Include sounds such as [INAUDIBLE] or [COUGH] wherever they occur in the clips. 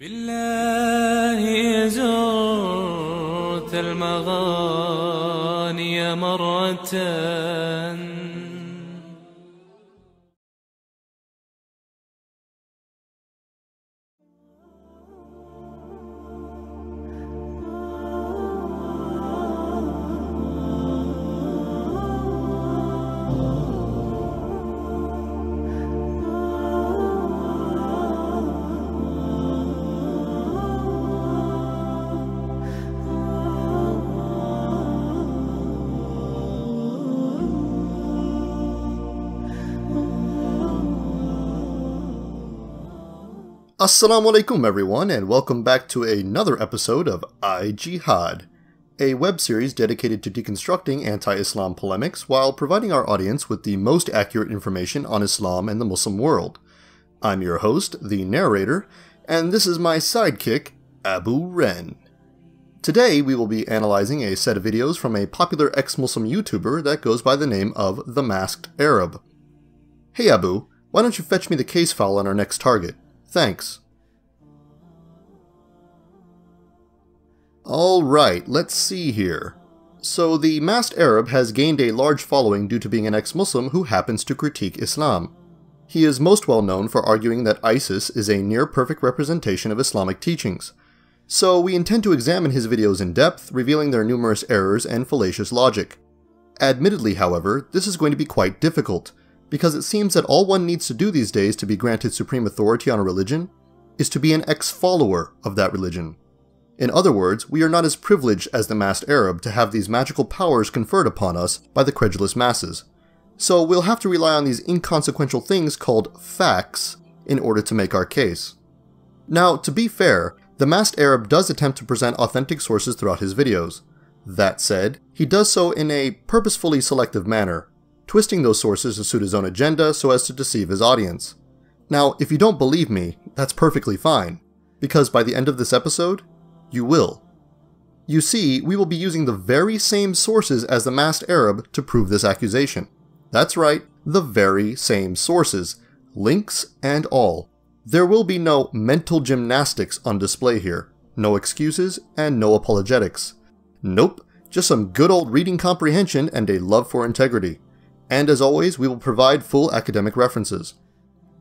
بالله زرت المغاني مرة Assalamu alaikum, everyone, and welcome back to another episode of I Jihad, a web series dedicated to deconstructing anti Islam polemics while providing our audience with the most accurate information on Islam and the Muslim world. I'm your host, the narrator, and this is my sidekick, Abu Ren. Today, we will be analyzing a set of videos from a popular ex Muslim YouTuber that goes by the name of The Masked Arab. Hey Abu, why don't you fetch me the case file on our next target? Thanks. Alright, let's see here. So the masked Arab has gained a large following due to being an ex-Muslim who happens to critique Islam. He is most well known for arguing that ISIS is a near-perfect representation of Islamic teachings. So we intend to examine his videos in depth, revealing their numerous errors and fallacious logic. Admittedly, however, this is going to be quite difficult, because it seems that all one needs to do these days to be granted supreme authority on a religion is to be an ex-follower of that religion. In other words, we are not as privileged as the masked Arab to have these magical powers conferred upon us by the credulous masses. So we'll have to rely on these inconsequential things called facts in order to make our case. Now, to be fair, the masked Arab does attempt to present authentic sources throughout his videos. That said, he does so in a purposefully selective manner, twisting those sources to suit his own agenda so as to deceive his audience. Now, if you don't believe me, that's perfectly fine, because by the end of this episode, you will. You see, we will be using the very same sources as the masked Arab to prove this accusation. That's right, the very same sources, links and all. There will be no mental gymnastics on display here, no excuses, and no apologetics. Nope, just some good old reading comprehension and a love for integrity and as always, we will provide full academic references.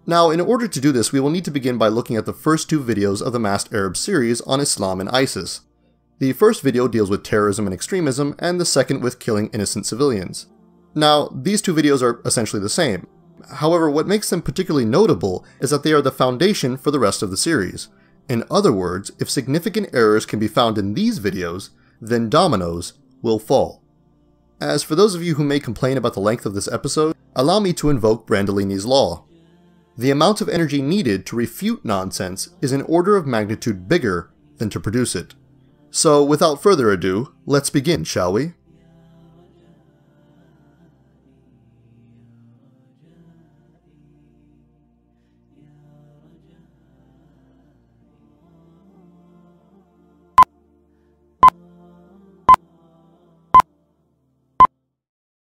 Now, in order to do this, we will need to begin by looking at the first two videos of the Masked Arab series on Islam and ISIS. The first video deals with terrorism and extremism, and the second with killing innocent civilians. Now, these two videos are essentially the same. However, what makes them particularly notable is that they are the foundation for the rest of the series. In other words, if significant errors can be found in these videos, then dominoes will fall. As for those of you who may complain about the length of this episode, allow me to invoke Brandolini's law. The amount of energy needed to refute nonsense is an order of magnitude bigger than to produce it. So without further ado, let's begin, shall we?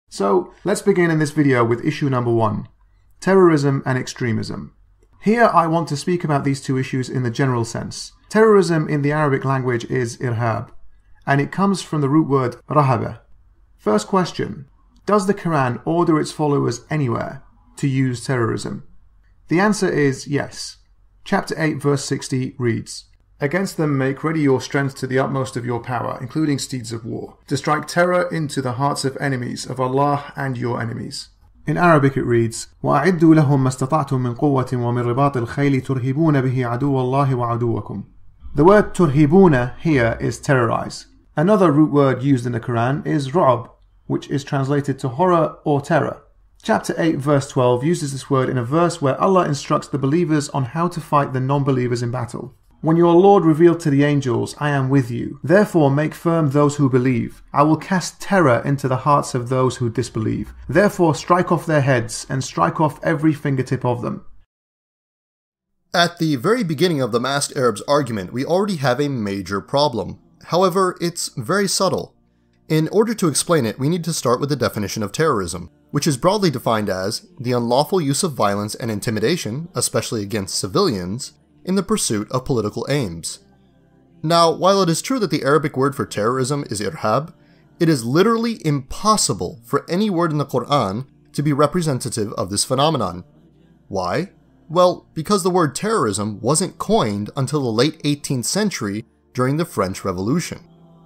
So let's begin in this video with issue number one, terrorism and extremism. Here I want to speak about these two issues in the general sense. Terrorism in the Arabic language is irhab, and it comes from the root word rahaba. First question, does the Quran order its followers anywhere to use terrorism? The answer is yes. Chapter 8 verse 60 reads, Against them make ready your strength to the utmost of your power, including steeds of war, to strike terror into the hearts of enemies of Allah and your enemies. In Arabic it reads, وَأَعِدُّوا لَهُم مَا اسْتَطَعْتُم مِّن قُوَّةٍ وَمِن رِبَاطِ الْخَيْلِ تُرْهِبُونَ بِهِ عَدُوَّ اللَّهِ وَعَدُوَّكُمْ The word turhibuna here is terrorize. Another root word used in the Quran is ru'ab, which is translated to horror or terror. Chapter 8 verse 12 uses this word in a verse where Allah instructs the believers on how to fight the non-believers in battle. When your Lord revealed to the angels, I am with you. Therefore make firm those who believe. I will cast terror into the hearts of those who disbelieve. Therefore strike off their heads and strike off every fingertip of them. At the very beginning of the masked Arab's argument, we already have a major problem. However, it's very subtle. In order to explain it, we need to start with the definition of terrorism, which is broadly defined as the unlawful use of violence and intimidation, especially against civilians, in the pursuit of political aims. Now, while it is true that the Arabic word for terrorism is irhab, it is literally impossible for any word in the Quran to be representative of this phenomenon. Why? Well, because the word terrorism wasn't coined until the late 18th century during the French Revolution.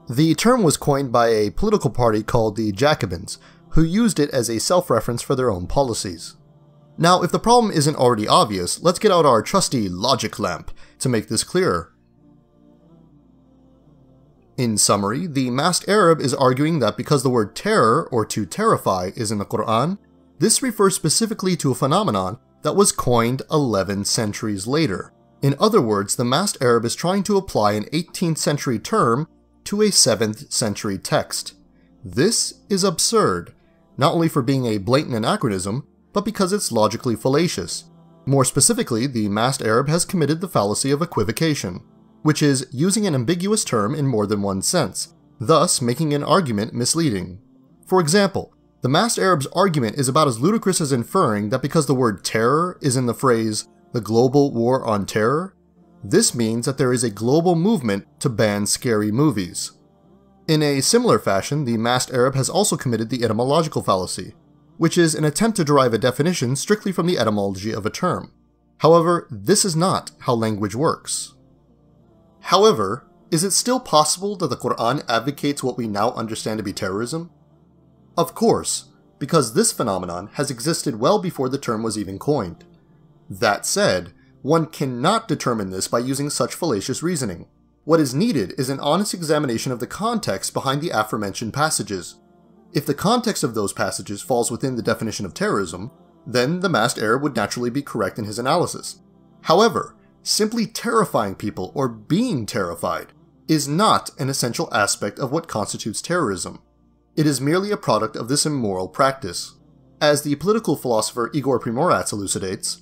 The term was coined by a political party called the Jacobins, who used it as a self reference for their own policies. Now, if the problem isn't already obvious, let's get out our trusty logic lamp to make this clearer. In summary, the masked Arab is arguing that because the word terror or to terrify is in the Quran, this refers specifically to a phenomenon that was coined 11 centuries later. In other words, the masked Arab is trying to apply an 18th century term to a 7th century text. This is absurd, not only for being a blatant anachronism, but because it's logically fallacious. More specifically, the masked Arab has committed the fallacy of equivocation, which is using an ambiguous term in more than one sense, thus making an argument misleading. For example, the masked Arab's argument is about as ludicrous as inferring that because the word terror is in the phrase, the global war on terror, this means that there is a global movement to ban scary movies. In a similar fashion, the masked Arab has also committed the etymological fallacy, which is an attempt to derive a definition strictly from the etymology of a term. However, this is not how language works. However, is it still possible that the Quran advocates what we now understand to be terrorism? Of course, because this phenomenon has existed well before the term was even coined. That said, one cannot determine this by using such fallacious reasoning. What is needed is an honest examination of the context behind the aforementioned passages. If the context of those passages falls within the definition of terrorism, then the masked Arab would naturally be correct in his analysis. However, simply terrifying people or being terrified is not an essential aspect of what constitutes terrorism. It is merely a product of this immoral practice. As the political philosopher Igor Primoratz elucidates,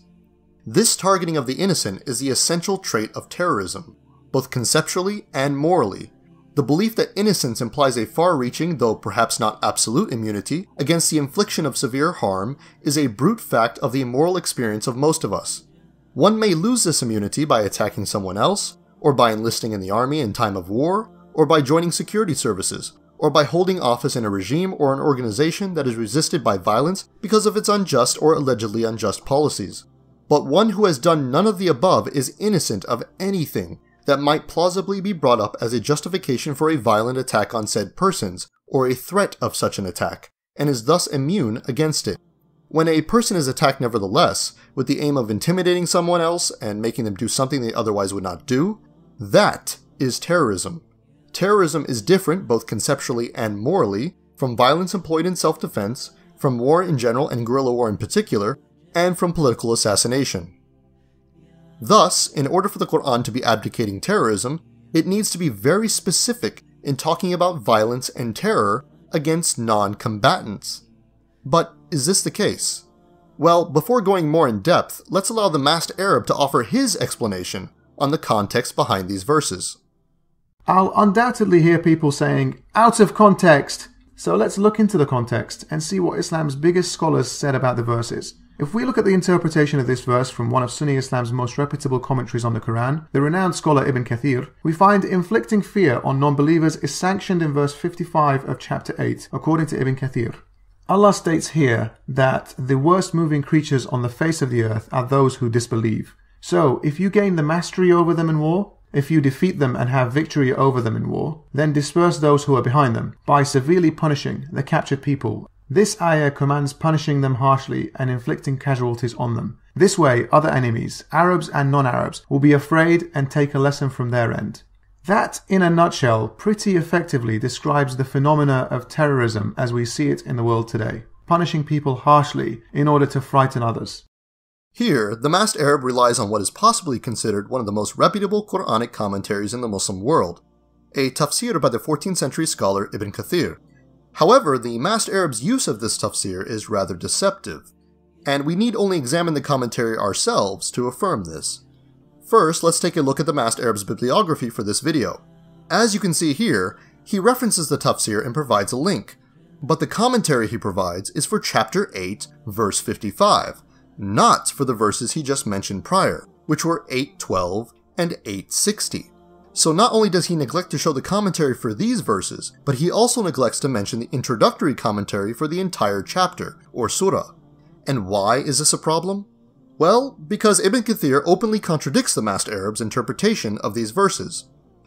this targeting of the innocent is the essential trait of terrorism, both conceptually and morally. The belief that innocence implies a far reaching, though perhaps not absolute, immunity against the infliction of severe harm is a brute fact of the immoral experience of most of us. One may lose this immunity by attacking someone else, or by enlisting in the army in time of war, or by joining security services, or by holding office in a regime or an organization that is resisted by violence because of its unjust or allegedly unjust policies but one who has done none of the above is innocent of anything that might plausibly be brought up as a justification for a violent attack on said persons, or a threat of such an attack, and is thus immune against it. When a person is attacked nevertheless, with the aim of intimidating someone else and making them do something they otherwise would not do, that is terrorism. Terrorism is different, both conceptually and morally, from violence employed in self defense, from war in general and guerrilla war in particular, and from political assassination. Thus, in order for the Quran to be advocating terrorism, it needs to be very specific in talking about violence and terror against non combatants. But is this the case? Well, before going more in depth, let's allow the masked Arab to offer his explanation on the context behind these verses. I'll undoubtedly hear people saying, out of context! So let's look into the context and see what Islam's biggest scholars said about the verses. If we look at the interpretation of this verse from one of Sunni Islam's most reputable commentaries on the Quran, the renowned scholar Ibn Kathir, we find inflicting fear on non-believers is sanctioned in verse 55 of chapter 8, according to Ibn Kathir. Allah states here that the worst moving creatures on the face of the earth are those who disbelieve. So, if you gain the mastery over them in war, if you defeat them and have victory over them in war, then disperse those who are behind them by severely punishing the captured people this ayah commands punishing them harshly and inflicting casualties on them. This way, other enemies, Arabs and non-Arabs, will be afraid and take a lesson from their end. That, in a nutshell, pretty effectively describes the phenomena of terrorism as we see it in the world today, punishing people harshly in order to frighten others. Here, the masked Arab relies on what is possibly considered one of the most reputable Quranic commentaries in the Muslim world, a tafsir by the 14th century scholar Ibn Kathir, However, the masked Arab's use of this tafsir is rather deceptive, and we need only examine the commentary ourselves to affirm this. First, let's take a look at the masked Arab's bibliography for this video. As you can see here, he references the tafsir and provides a link, but the commentary he provides is for chapter 8, verse 55, not for the verses he just mentioned prior. which were 812 and 860. So not only does he neglect to show the commentary for these verses, but he also neglects to mention the introductory commentary for the entire chapter, or surah. And why is this a problem? Well, because Ibn Kathir openly contradicts the masked Arab's interpretation of these verses.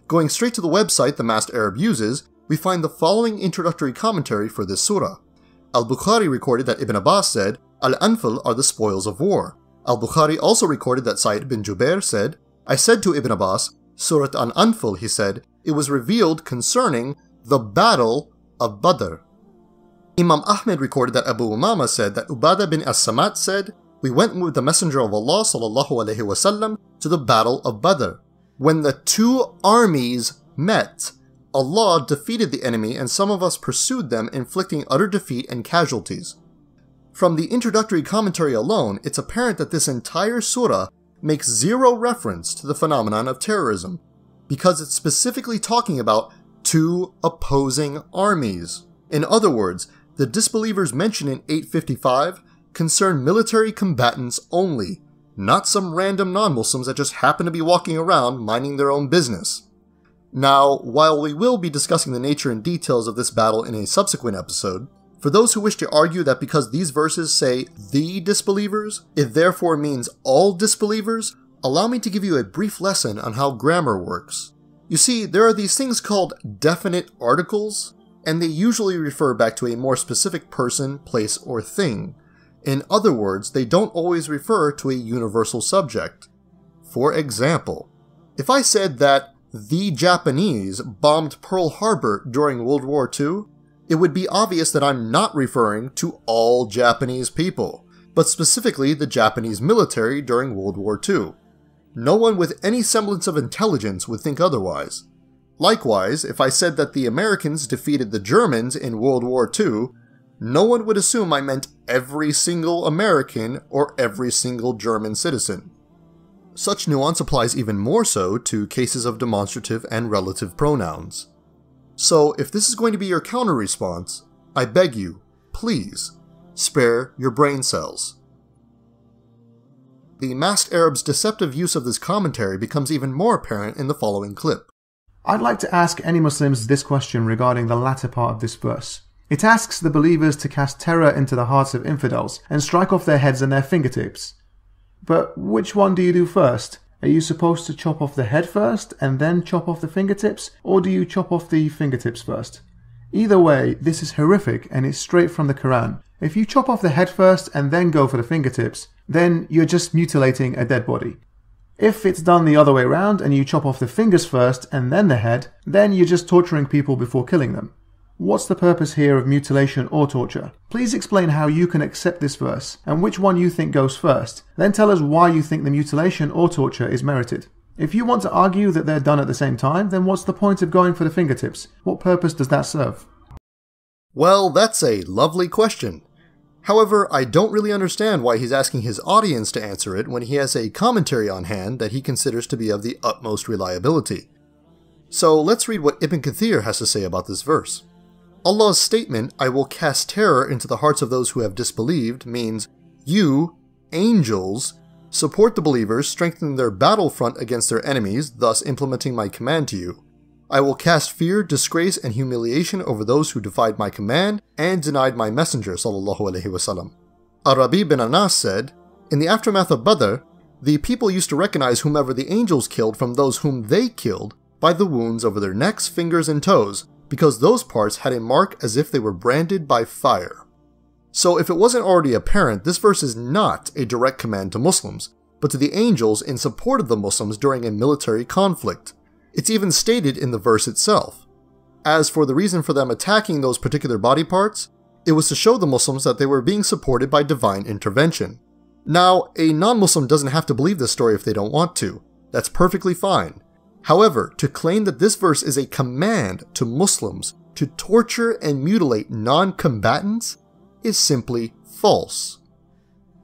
Going straight to the website the masked Arab uses, we find the following introductory commentary for this surah. Al-Bukhari recorded that Ibn Abbas said, Al-Anfal are the spoils of war. Al-Bukhari also recorded that Sa'id bin Jubair said, I said to Ibn Abbas, Surat Al-Anfal, he said, it was revealed concerning the battle of Badr. Imam Ahmed recorded that Abu Umama said that Ubadah bin As-Samit said, We went with the Messenger of Allah wasallam to the battle of Badr. When the two armies met, Allah defeated the enemy and some of us pursued them, inflicting utter defeat and casualties. From the introductory commentary alone, it's apparent that this entire surah makes zero reference to the phenomenon of terrorism, because it's specifically talking about two opposing armies. In other words, the disbelievers mentioned in 855 concern military combatants only, not some random non-Muslims that just happen to be walking around minding their own business. Now, while we will be discussing the nature and details of this battle in a subsequent episode, for those who wish to argue that because these verses say the disbelievers, it therefore means all disbelievers, allow me to give you a brief lesson on how grammar works. You see, there are these things called definite articles, and they usually refer back to a more specific person, place, or thing. In other words, they don't always refer to a universal subject. For example, if I said that the Japanese bombed Pearl Harbor during World War II, it would be obvious that I'm not referring to all Japanese people, but specifically the Japanese military during World War II. No one with any semblance of intelligence would think otherwise. Likewise, if I said that the Americans defeated the Germans in World War II, no one would assume I meant every single American or every single German citizen. Such nuance applies even more so to cases of demonstrative and relative pronouns. So if this is going to be your counter response, I beg you, please, spare your brain cells. The masked Arab's deceptive use of this commentary becomes even more apparent in the following clip. I'd like to ask any Muslims this question regarding the latter part of this verse. It asks the believers to cast terror into the hearts of infidels and strike off their heads and their fingertips. But which one do you do first? Are you supposed to chop off the head first and then chop off the fingertips, or do you chop off the fingertips first? Either way, this is horrific and it's straight from the Quran. If you chop off the head first and then go for the fingertips, then you're just mutilating a dead body. If it's done the other way around and you chop off the fingers first and then the head, then you're just torturing people before killing them. What's the purpose here of mutilation or torture? Please explain how you can accept this verse and which one you think goes first. Then tell us why you think the mutilation or torture is merited. If you want to argue that they're done at the same time, then what's the point of going for the fingertips? What purpose does that serve? Well, that's a lovely question. However, I don't really understand why he's asking his audience to answer it when he has a commentary on hand that he considers to be of the utmost reliability. So let's read what Ibn Kathir has to say about this verse. Allah's statement, I will cast terror into the hearts of those who have disbelieved, means you, angels, support the believers, strengthen their battlefront against their enemies, thus implementing my command to you. I will cast fear, disgrace, and humiliation over those who defied my command and denied my messenger. Ar-Rabi bin Anas said, In the aftermath of Badr, the people used to recognize whomever the angels killed from those whom they killed by the wounds over their necks, fingers, and toes, because those parts had a mark as if they were branded by fire. So if it wasn't already apparent, this verse is not a direct command to Muslims, but to the angels in support of the Muslims during a military conflict. It's even stated in the verse itself. As for the reason for them attacking those particular body parts, it was to show the Muslims that they were being supported by divine intervention. Now, a non-Muslim doesn't have to believe this story if they don't want to. That's perfectly fine. However, to claim that this verse is a command to Muslims to torture and mutilate non-combatants is simply false.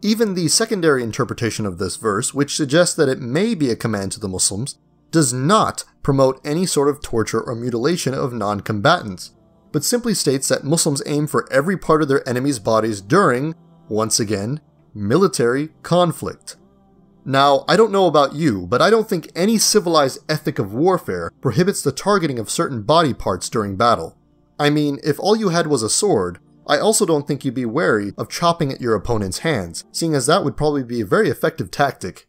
Even the secondary interpretation of this verse, which suggests that it may be a command to the Muslims, does not promote any sort of torture or mutilation of non-combatants, but simply states that Muslims aim for every part of their enemy's bodies during, once again, military conflict. Now, I don't know about you, but I don't think any civilized ethic of warfare prohibits the targeting of certain body parts during battle. I mean, if all you had was a sword, I also don't think you'd be wary of chopping at your opponent's hands, seeing as that would probably be a very effective tactic.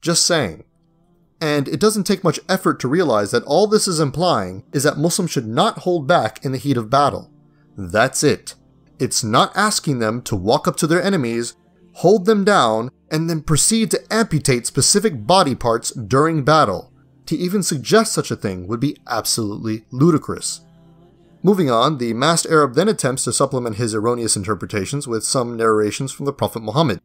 Just saying. And it doesn't take much effort to realize that all this is implying is that Muslims should not hold back in the heat of battle. That's it. It's not asking them to walk up to their enemies, hold them down, and then proceed to amputate specific body parts during battle. To even suggest such a thing would be absolutely ludicrous. Moving on, the masked Arab then attempts to supplement his erroneous interpretations with some narrations from the Prophet Muhammad.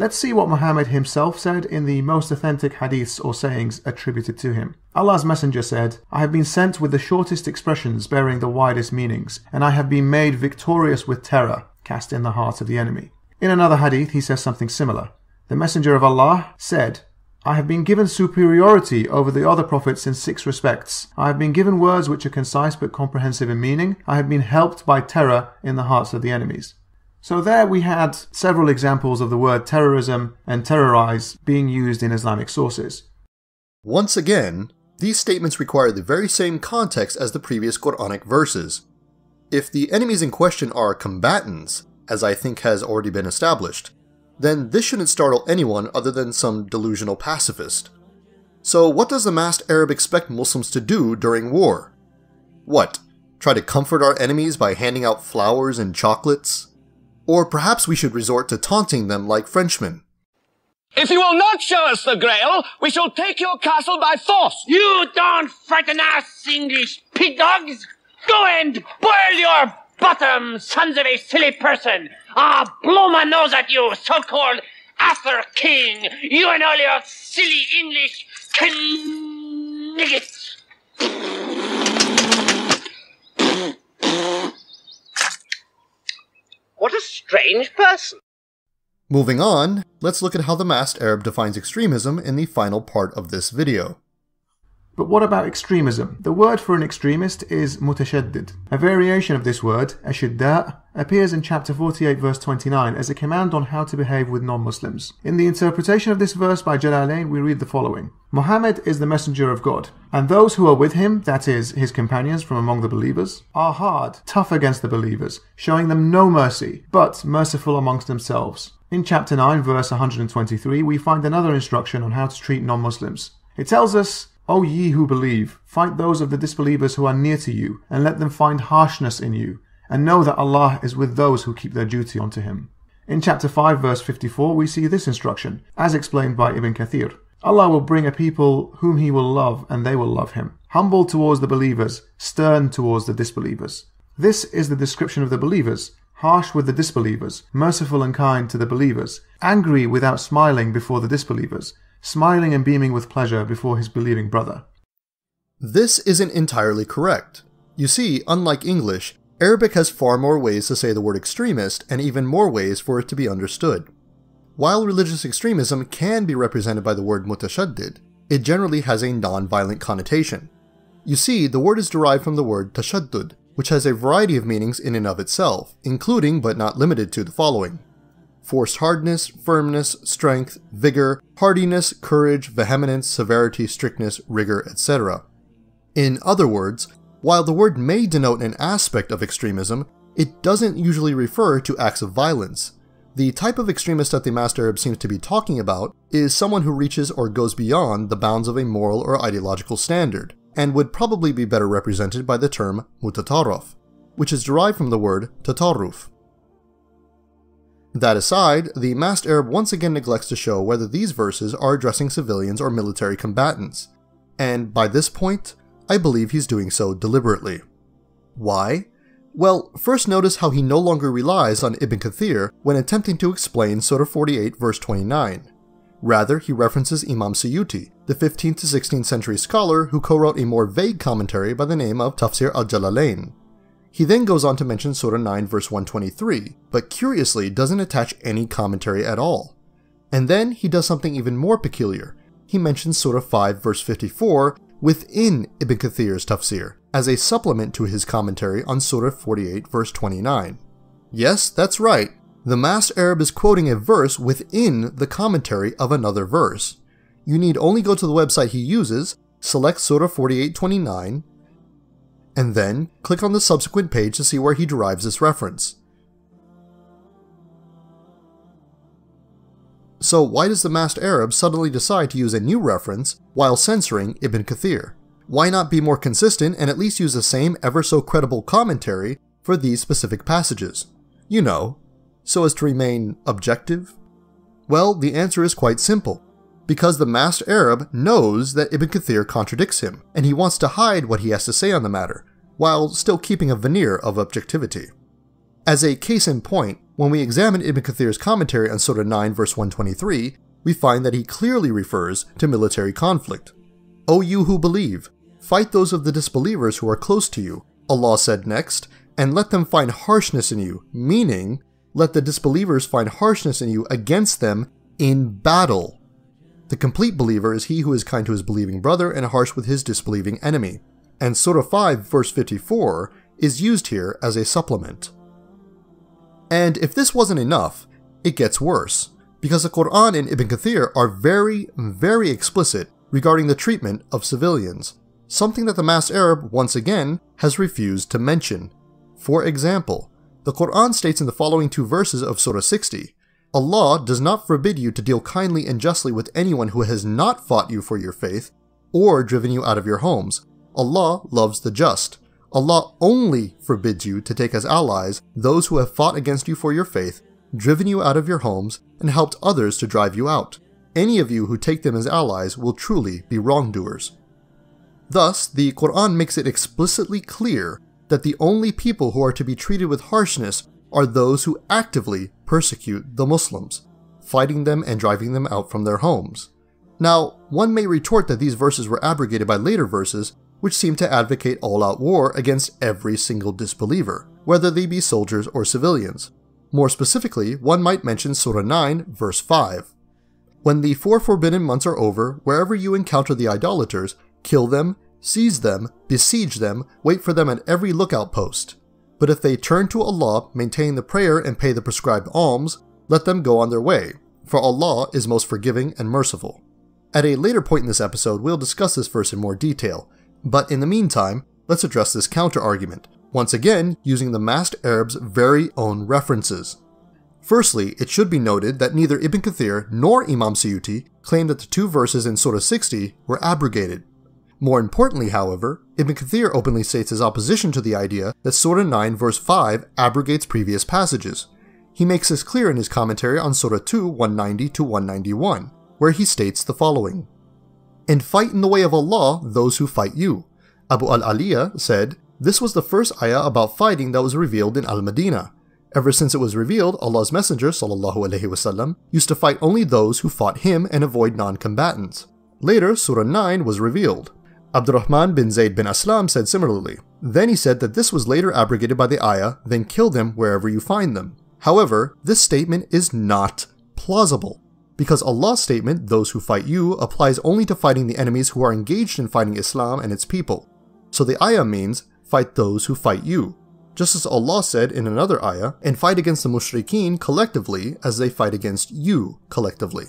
Let's see what Muhammad himself said in the most authentic hadiths or sayings attributed to him. Allah's Messenger said, I have been sent with the shortest expressions bearing the widest meanings, and I have been made victorious with terror cast in the heart of the enemy. In another hadith, he says something similar. The Messenger of Allah said, I have been given superiority over the other prophets in six respects. I have been given words which are concise but comprehensive in meaning. I have been helped by terror in the hearts of the enemies. So there we had several examples of the word terrorism and terrorize being used in Islamic sources. Once again, these statements require the very same context as the previous Quranic verses. If the enemies in question are combatants, as I think has already been established, then this shouldn't startle anyone other than some delusional pacifist. So what does the masked Arab expect Muslims to do during war? What, try to comfort our enemies by handing out flowers and chocolates? Or perhaps we should resort to taunting them like Frenchmen. If you will not show us the Grail, we shall take your castle by force. You don't frighten us, English pig dogs. Go and boil your bottom, sons of a silly person. Ah, blow my nose at you, so-called Arthur King. You and all your silly English kniggets. What a strange person. Moving on, let's look at how the masked Arab defines extremism in the final part of this video. But what about extremism? The word for an extremist is mutashaddid. A variation of this word, ashidda, appears in chapter 48 verse 29 as a command on how to behave with non-Muslims. In the interpretation of this verse by Jalalain, we read the following. Muhammad is the messenger of God, and those who are with him, that is, his companions from among the believers, are hard, tough against the believers, showing them no mercy, but merciful amongst themselves. In chapter 9 verse 123, we find another instruction on how to treat non-Muslims. It tells us, O ye who believe, fight those of the disbelievers who are near to you, and let them find harshness in you, and know that Allah is with those who keep their duty unto Him. In chapter 5 verse 54 we see this instruction, as explained by Ibn Kathir. Allah will bring a people whom He will love and they will love Him. Humble towards the believers, stern towards the disbelievers. This is the description of the believers, harsh with the disbelievers, merciful and kind to the believers, angry without smiling before the disbelievers, smiling and beaming with pleasure before his believing brother. This isn't entirely correct. You see, unlike English, Arabic has far more ways to say the word extremist and even more ways for it to be understood. While religious extremism can be represented by the word mutashaddid, it generally has a non-violent connotation. You see, the word is derived from the word tashaddud, which has a variety of meanings in and of itself, including but not limited to the following forced hardness, firmness, strength, vigor, hardiness, courage, vehemence, severity, strictness, rigor, etc. In other words, while the word may denote an aspect of extremism, it doesn't usually refer to acts of violence. The type of extremist that the masked Arab seems to be talking about is someone who reaches or goes beyond the bounds of a moral or ideological standard, and would probably be better represented by the term mutatarraf, which is derived from the word tatarruf, that aside, the masked Arab once again neglects to show whether these verses are addressing civilians or military combatants, and by this point, I believe he's doing so deliberately. Why? Well, first notice how he no longer relies on Ibn Kathir when attempting to explain Surah 48 verse 29. Rather, he references Imam Suyuti, the 15th to 16th century scholar who co-wrote a more vague commentary by the name of Tafsir al-Jalalain, he then goes on to mention Surah 9 verse 123, but curiously doesn't attach any commentary at all. And then he does something even more peculiar. He mentions Surah 5 verse 54 within Ibn Kathir's tafsir, as a supplement to his commentary on Surah 48, verse 29. Yes, that's right. The Mass Arab is quoting a verse within the commentary of another verse. You need only go to the website he uses, select Surah 4829, and then click on the subsequent page to see where he derives this reference. So why does the masked Arab suddenly decide to use a new reference while censoring Ibn Kathir? Why not be more consistent and at least use the same ever so credible commentary for these specific passages? You know, so as to remain objective? Well, the answer is quite simple. Because the masked Arab knows that Ibn Kathir contradicts him, and he wants to hide what he has to say on the matter, while still keeping a veneer of objectivity. As a case in point, when we examine Ibn Kathir's commentary on Surah 9 verse 123, we find that he clearly refers to military conflict. O you who believe, fight those of the disbelievers who are close to you, Allah said next, and let them find harshness in you, meaning, let the disbelievers find harshness in you against them in battle. The complete believer is he who is kind to his believing brother and harsh with his disbelieving enemy. And Surah 5 verse 54 is used here as a supplement. And if this wasn't enough, it gets worse, because the Quran and Ibn Kathir are very, very explicit regarding the treatment of civilians, something that the mass Arab once again has refused to mention. For example, the Quran states in the following two verses of Surah 60, Allah does not forbid you to deal kindly and justly with anyone who has not fought you for your faith or driven you out of your homes. Allah loves the just. Allah only forbids you to take as allies those who have fought against you for your faith, driven you out of your homes, and helped others to drive you out. Any of you who take them as allies will truly be wrongdoers. Thus, the Quran makes it explicitly clear that the only people who are to be treated with harshness are those who actively persecute the Muslims, fighting them and driving them out from their homes. Now, one may retort that these verses were abrogated by later verses which seem to advocate all out war against every single disbeliever, whether they be soldiers or civilians. More specifically, one might mention Surah 9, verse 5. When the four forbidden months are over, wherever you encounter the idolaters, kill them, seize them, besiege them, wait for them at every lookout post. But if they turn to Allah, maintain the prayer, and pay the prescribed alms, let them go on their way, for Allah is most forgiving and merciful. At a later point in this episode, we'll discuss this verse in more detail, but in the meantime, let's address this counter-argument, once again using the masked Arab's very own references. Firstly, it should be noted that neither Ibn Kathir nor Imam Suyuti claim that the two verses in Surah 60 were abrogated. More importantly, however, Ibn Kathir openly states his opposition to the idea that Surah 9 verse 5 abrogates previous passages. He makes this clear in his commentary on Surah 2 190 to 191, where he states the following and fight in the way of Allah those who fight you. Abu al-Aliya said, This was the first ayah about fighting that was revealed in Al-Madinah. Ever since it was revealed, Allah's Messenger وسلم, used to fight only those who fought him and avoid non-combatants. Later, Surah 9 was revealed. Abdurrahman bin Zayd bin Aslam said similarly. Then he said that this was later abrogated by the ayah, then kill them wherever you find them. However, this statement is not plausible because Allah's statement, those who fight you, applies only to fighting the enemies who are engaged in fighting Islam and its people. So the ayah means, fight those who fight you. Just as Allah said in another ayah, and fight against the mushrikeen collectively as they fight against you collectively.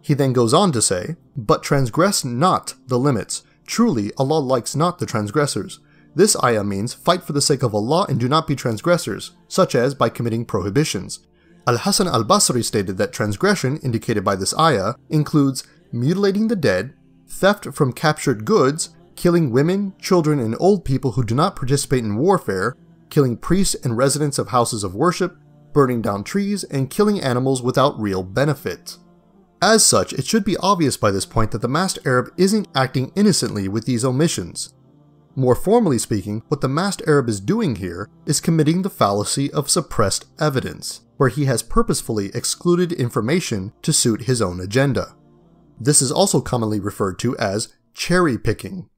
He then goes on to say, But transgress not the limits. Truly, Allah likes not the transgressors. This ayah means fight for the sake of Allah and do not be transgressors, such as by committing prohibitions. Al-Hasan al-Basri stated that transgression indicated by this ayah includes mutilating the dead, theft from captured goods, killing women, children, and old people who do not participate in warfare, killing priests and residents of houses of worship, burning down trees, and killing animals without real benefit. As such, it should be obvious by this point that the masked Arab isn't acting innocently with these omissions. More formally speaking, what the masked Arab is doing here is committing the fallacy of suppressed evidence where he has purposefully excluded information to suit his own agenda. This is also commonly referred to as cherry picking.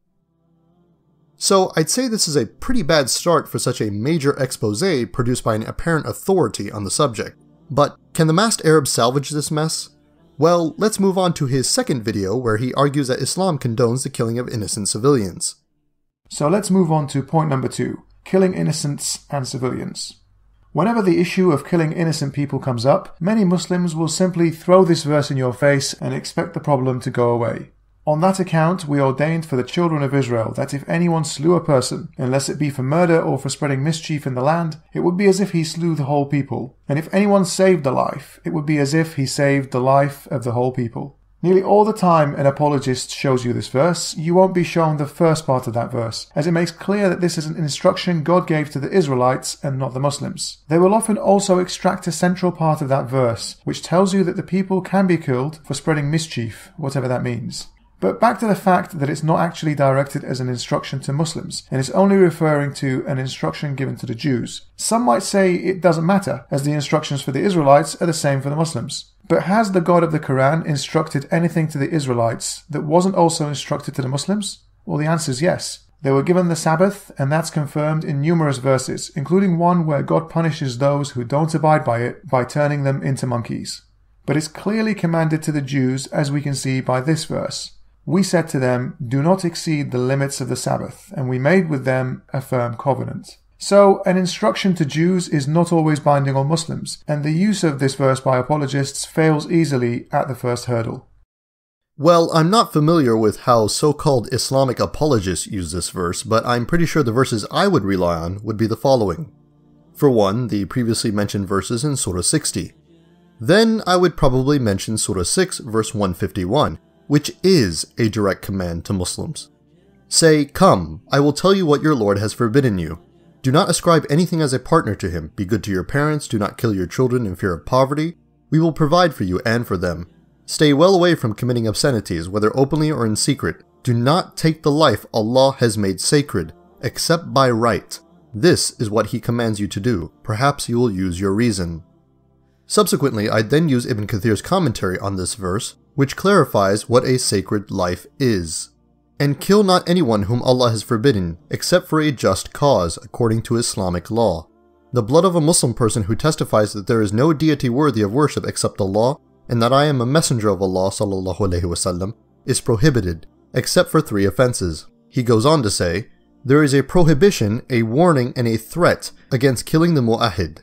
So I'd say this is a pretty bad start for such a major expose produced by an apparent authority on the subject. But can the masked Arab salvage this mess? Well, let's move on to his second video where he argues that Islam condones the killing of innocent civilians. So let's move on to point number two killing innocents and civilians. Whenever the issue of killing innocent people comes up, many Muslims will simply throw this verse in your face and expect the problem to go away. On that account, we ordained for the children of Israel that if anyone slew a person, unless it be for murder or for spreading mischief in the land, it would be as if he slew the whole people. And if anyone saved a life, it would be as if he saved the life of the whole people. Nearly all the time an apologist shows you this verse, you won't be shown the first part of that verse, as it makes clear that this is an instruction God gave to the Israelites and not the Muslims. They will often also extract a central part of that verse, which tells you that the people can be killed for spreading mischief, whatever that means. But back to the fact that it's not actually directed as an instruction to Muslims, and is only referring to an instruction given to the Jews. Some might say it doesn't matter, as the instructions for the Israelites are the same for the Muslims. But has the God of the Quran instructed anything to the Israelites that wasn't also instructed to the Muslims? Well, the answer is yes. They were given the Sabbath, and that's confirmed in numerous verses, including one where God punishes those who don't abide by it by turning them into monkeys. But it's clearly commanded to the Jews, as we can see by this verse. We said to them, Do not exceed the limits of the Sabbath, and we made with them a firm covenant. So, an instruction to Jews is not always binding on Muslims, and the use of this verse by apologists fails easily at the first hurdle. Well, I'm not familiar with how so called Islamic apologists use this verse, but I'm pretty sure the verses I would rely on would be the following. For one, the previously mentioned verses in Surah 60. Then I would probably mention Surah 6, verse 151, which is a direct command to Muslims. Say, Come, I will tell you what your Lord has forbidden you. Do not ascribe anything as a partner to him. Be good to your parents. Do not kill your children in fear of poverty. We will provide for you and for them. Stay well away from committing obscenities, whether openly or in secret. Do not take the life Allah has made sacred, except by right. This is what He commands you to do. Perhaps you will use your reason. Subsequently, I then use Ibn Kathir's commentary on this verse, which clarifies what a sacred life is. And kill not anyone whom Allah has forbidden, except for a just cause, according to Islamic law. The blood of a Muslim person who testifies that there is no deity worthy of worship except Allah, and that I am a messenger of Allah وسلم, is prohibited, except for three offenses. He goes on to say, there is a prohibition, a warning, and a threat against killing the mu'ahid,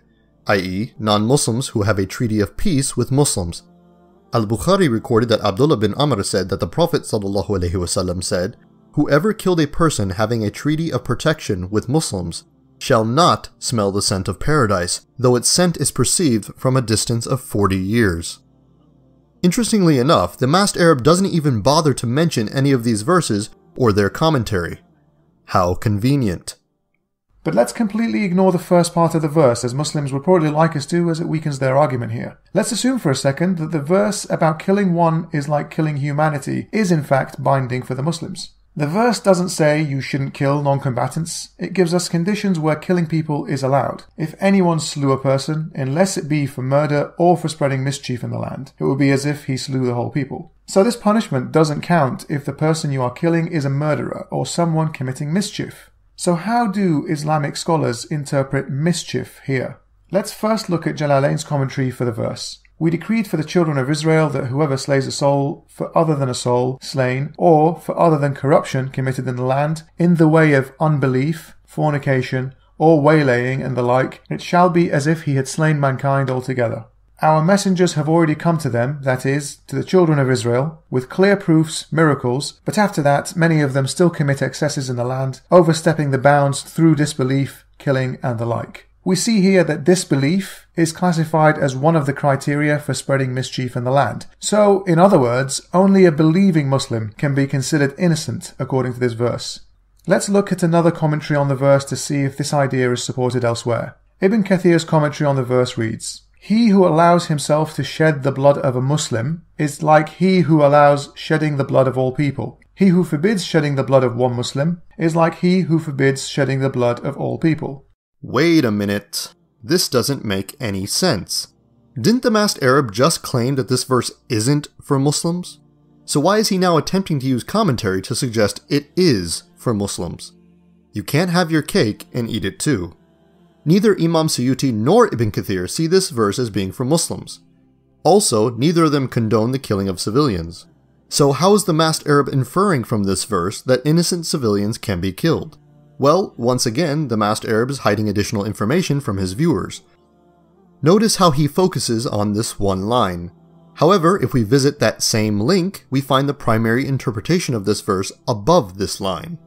i.e., non-Muslims who have a treaty of peace with Muslims, Al-Bukhari recorded that Abdullah bin Amr said that the Prophet ﷺ said, Whoever killed a person having a treaty of protection with Muslims shall not smell the scent of paradise, though its scent is perceived from a distance of 40 years. Interestingly enough, the masked Arab doesn't even bother to mention any of these verses or their commentary. How convenient. But let's completely ignore the first part of the verse, as Muslims would probably like us to, as it weakens their argument here. Let's assume for a second that the verse about killing one is like killing humanity is in fact binding for the Muslims. The verse doesn't say you shouldn't kill non combatants. It gives us conditions where killing people is allowed. If anyone slew a person, unless it be for murder or for spreading mischief in the land, it would be as if he slew the whole people. So this punishment doesn't count if the person you are killing is a murderer or someone committing mischief. So how do Islamic scholars interpret mischief here? Let's first look at Jalalain's commentary for the verse. We decreed for the children of Israel that whoever slays a soul for other than a soul slain, or for other than corruption committed in the land, in the way of unbelief, fornication, or waylaying and the like, it shall be as if he had slain mankind altogether. Our messengers have already come to them, that is, to the children of Israel, with clear proofs, miracles, but after that many of them still commit excesses in the land, overstepping the bounds through disbelief, killing, and the like. We see here that disbelief is classified as one of the criteria for spreading mischief in the land. So, in other words, only a believing Muslim can be considered innocent according to this verse. Let's look at another commentary on the verse to see if this idea is supported elsewhere. Ibn Kathir's commentary on the verse reads, he who allows himself to shed the blood of a Muslim is like he who allows shedding the blood of all people. He who forbids shedding the blood of one Muslim is like he who forbids shedding the blood of all people. Wait a minute. This doesn't make any sense. Didn't the masked Arab just claim that this verse isn't for Muslims? So why is he now attempting to use commentary to suggest it is for Muslims? You can't have your cake and eat it too. Neither Imam Suyuti nor Ibn Kathir see this verse as being for Muslims. Also, neither of them condone the killing of civilians. So, how is the masked Arab inferring from this verse that innocent civilians can be killed? Well, once again, the masked Arab is hiding additional information from his viewers. Notice how he focuses on this one line. However, if we visit that same link, we find the primary interpretation of this verse above this line.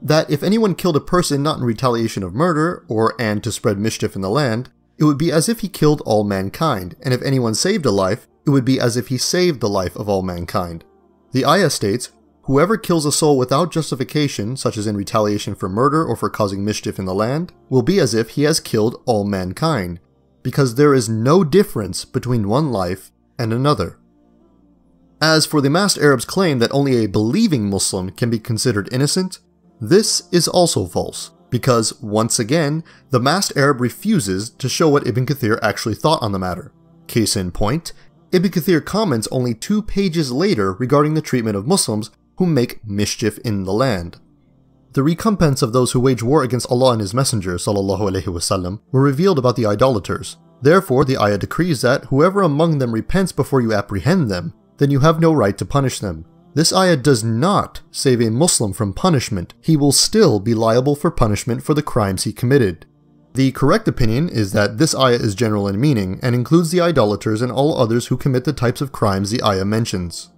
That if anyone killed a person not in retaliation of murder, or and to spread mischief in the land, it would be as if he killed all mankind, and if anyone saved a life, it would be as if he saved the life of all mankind. The ayah states, Whoever kills a soul without justification, such as in retaliation for murder or for causing mischief in the land, will be as if he has killed all mankind, because there is no difference between one life and another. As for the masked Arab's claim that only a believing Muslim can be considered innocent, this is also false, because once again, the masked Arab refuses to show what Ibn Kathir actually thought on the matter. Case in point, Ibn Kathir comments only two pages later regarding the treatment of Muslims who make mischief in the land. The recompense of those who wage war against Allah and His Messenger وسلم, were revealed about the idolaters. Therefore, the ayah decrees that whoever among them repents before you apprehend them, then you have no right to punish them. This ayah does not save a Muslim from punishment. He will still be liable for punishment for the crimes he committed. The correct opinion is that this ayah is general in meaning and includes the idolaters and all others who commit the types of crimes the ayah mentions.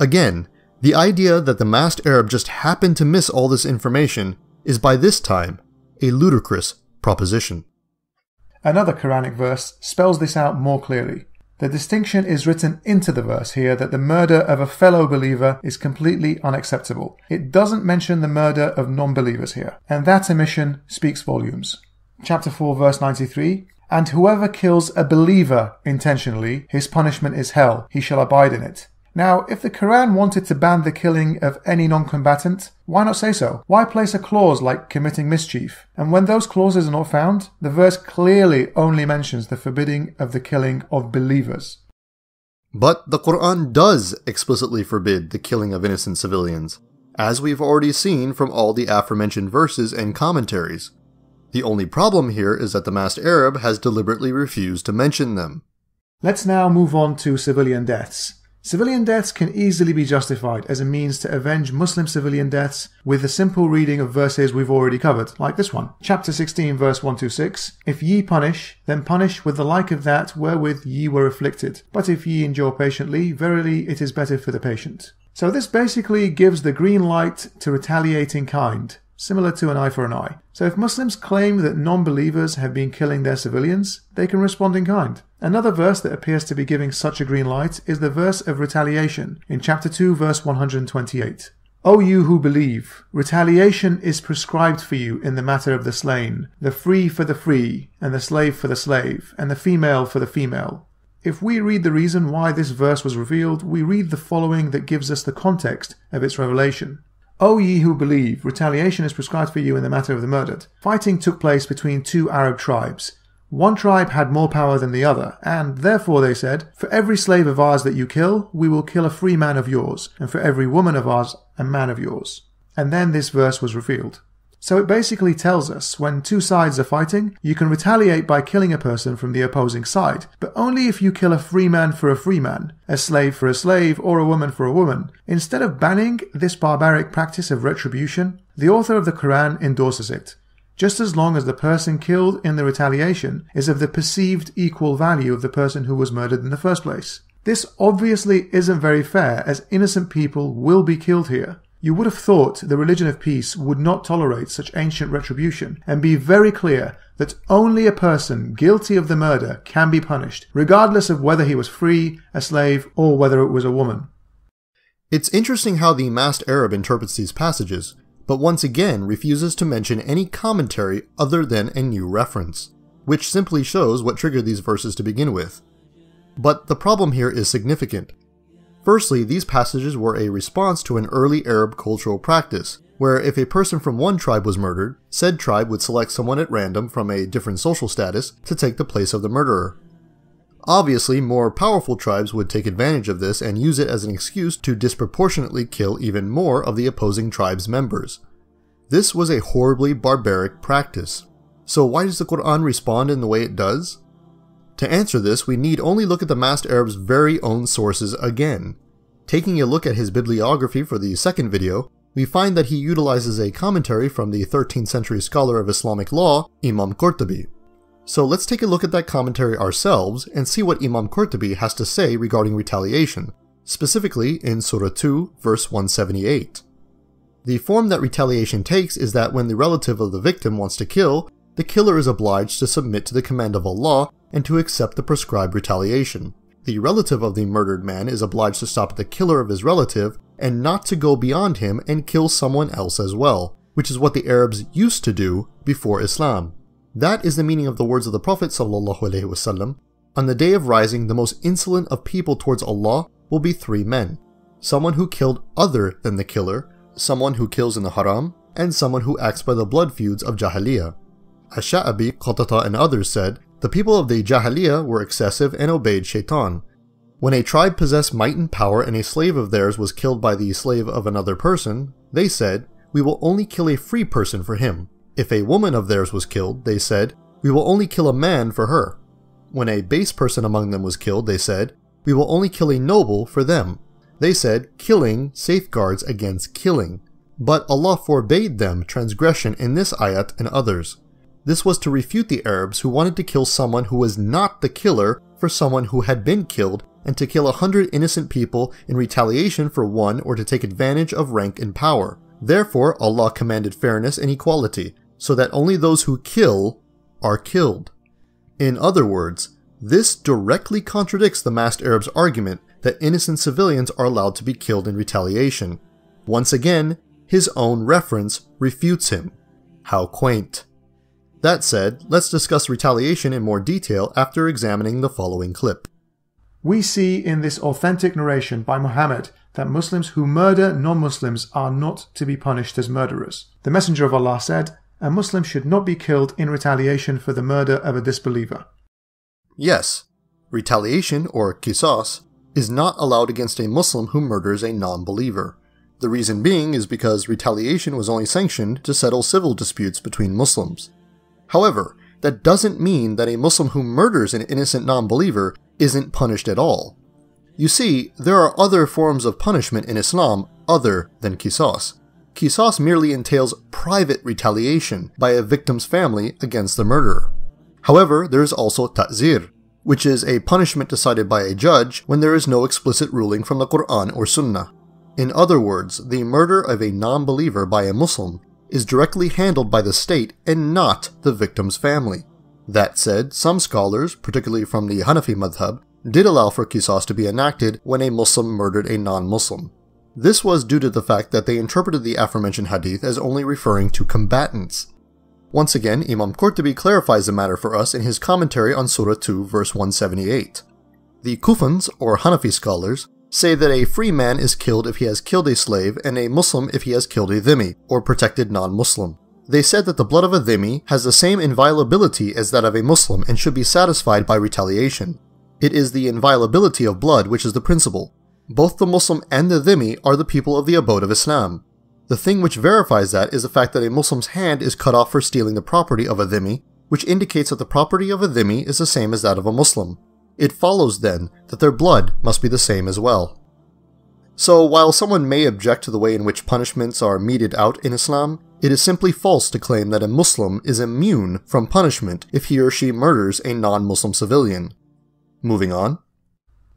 Again, the idea that the masked Arab just happened to miss all this information is by this time a ludicrous proposition. Another Quranic verse spells this out more clearly. The distinction is written into the verse here that the murder of a fellow believer is completely unacceptable. It doesn't mention the murder of non believers here, and that omission speaks volumes. Chapter 4, verse 93 And whoever kills a believer intentionally, his punishment is hell, he shall abide in it. Now, if the Quran wanted to ban the killing of any non combatant, why not say so? Why place a clause like committing mischief? And when those clauses are not found, the verse clearly only mentions the forbidding of the killing of believers. But the Quran does explicitly forbid the killing of innocent civilians, as we've already seen from all the aforementioned verses and commentaries. The only problem here is that the masked Arab has deliberately refused to mention them. Let's now move on to civilian deaths. Civilian deaths can easily be justified as a means to avenge Muslim civilian deaths with a simple reading of verses we've already covered, like this one. Chapter 16, verse 126 If ye punish, then punish with the like of that wherewith ye were afflicted. But if ye endure patiently, verily it is better for the patient. So this basically gives the green light to retaliating kind similar to an eye for an eye. So if Muslims claim that non-believers have been killing their civilians, they can respond in kind. Another verse that appears to be giving such a green light is the verse of retaliation in chapter 2 verse 128. O you who believe, retaliation is prescribed for you in the matter of the slain, the free for the free, and the slave for the slave, and the female for the female. If we read the reason why this verse was revealed, we read the following that gives us the context of its revelation. O ye who believe, retaliation is prescribed for you in the matter of the murdered. Fighting took place between two Arab tribes. One tribe had more power than the other, and therefore they said, For every slave of ours that you kill, we will kill a free man of yours, and for every woman of ours, a man of yours. And then this verse was revealed. So it basically tells us when two sides are fighting, you can retaliate by killing a person from the opposing side, but only if you kill a free man for a free man, a slave for a slave, or a woman for a woman. Instead of banning this barbaric practice of retribution, the author of the Quran endorses it, just as long as the person killed in the retaliation is of the perceived equal value of the person who was murdered in the first place. This obviously isn't very fair, as innocent people will be killed here. You would have thought the religion of peace would not tolerate such ancient retribution and be very clear that only a person guilty of the murder can be punished, regardless of whether he was free, a slave, or whether it was a woman. It's interesting how the masked Arab interprets these passages, but once again refuses to mention any commentary other than a new reference, which simply shows what triggered these verses to begin with. But the problem here is significant. Firstly, these passages were a response to an early Arab cultural practice, where if a person from one tribe was murdered, said tribe would select someone at random from a different social status to take the place of the murderer. Obviously, more powerful tribes would take advantage of this and use it as an excuse to disproportionately kill even more of the opposing tribe's members. This was a horribly barbaric practice. So why does the Quran respond in the way it does? To answer this, we need only look at the masked Arab's very own sources again. Taking a look at his bibliography for the second video, we find that he utilizes a commentary from the 13th century scholar of Islamic law, Imam Qurtubi. So let's take a look at that commentary ourselves and see what Imam Qurtubi has to say regarding retaliation, specifically in Surah 2, verse 178. The form that retaliation takes is that when the relative of the victim wants to kill, the killer is obliged to submit to the command of Allah and to accept the prescribed retaliation. The relative of the murdered man is obliged to stop the killer of his relative and not to go beyond him and kill someone else as well, which is what the Arabs used to do before Islam. That is the meaning of the words of the Prophet ﷺ. On the day of rising, the most insolent of people towards Allah will be three men. Someone who killed other than the killer, someone who kills in the haram, and someone who acts by the blood feuds of Jahiliyyah. Ash-Sha'abi, Qatada, and others said, the people of the Jahiliyyah were excessive and obeyed shaitan. When a tribe possessed might and power and a slave of theirs was killed by the slave of another person, they said, we will only kill a free person for him. If a woman of theirs was killed, they said, We will only kill a man for her. When a base person among them was killed, they said, We will only kill a noble for them. They said, Killing safeguards against killing. But Allah forbade them transgression in this ayat and others. This was to refute the Arabs who wanted to kill someone who was not the killer for someone who had been killed and to kill a hundred innocent people in retaliation for one or to take advantage of rank and power. Therefore, Allah commanded fairness and equality, so that only those who kill are killed. In other words, this directly contradicts the masked Arab's argument that innocent civilians are allowed to be killed in retaliation. Once again, his own reference refutes him. How quaint. That said, let's discuss retaliation in more detail after examining the following clip. We see in this authentic narration by Muhammad that Muslims who murder non Muslims are not to be punished as murderers. The Messenger of Allah said, a Muslim should not be killed in retaliation for the murder of a disbeliever. Yes, retaliation, or qisas, is not allowed against a Muslim who murders a non believer. The reason being is because retaliation was only sanctioned to settle civil disputes between Muslims. However, that doesn't mean that a Muslim who murders an innocent non believer isn't punished at all. You see, there are other forms of punishment in Islam other than qisas. Qisas merely entails private retaliation by a victim's family against the murderer. However, there is also ta'zir, which is a punishment decided by a judge when there is no explicit ruling from the Quran or Sunnah. In other words, the murder of a non-believer by a Muslim is directly handled by the state and not the victim's family. That said, some scholars, particularly from the Hanafi madhab, did allow for qisas to be enacted when a Muslim murdered a non-Muslim. This was due to the fact that they interpreted the aforementioned hadith as only referring to combatants. Once again, Imam Qurtubi clarifies the matter for us in his commentary on Surah 2 verse 178. The Kufans, or Hanafi scholars, say that a free man is killed if he has killed a slave and a Muslim if he has killed a dhimmi, or protected non-Muslim. They said that the blood of a dhimmi has the same inviolability as that of a Muslim and should be satisfied by retaliation. It is the inviolability of blood which is the principle, both the Muslim and the dhimmi are the people of the abode of Islam. The thing which verifies that is the fact that a Muslim's hand is cut off for stealing the property of a dhimmi, which indicates that the property of a dhimmi is the same as that of a Muslim. It follows then that their blood must be the same as well. So while someone may object to the way in which punishments are meted out in Islam, it is simply false to claim that a Muslim is immune from punishment if he or she murders a non-Muslim civilian. Moving on.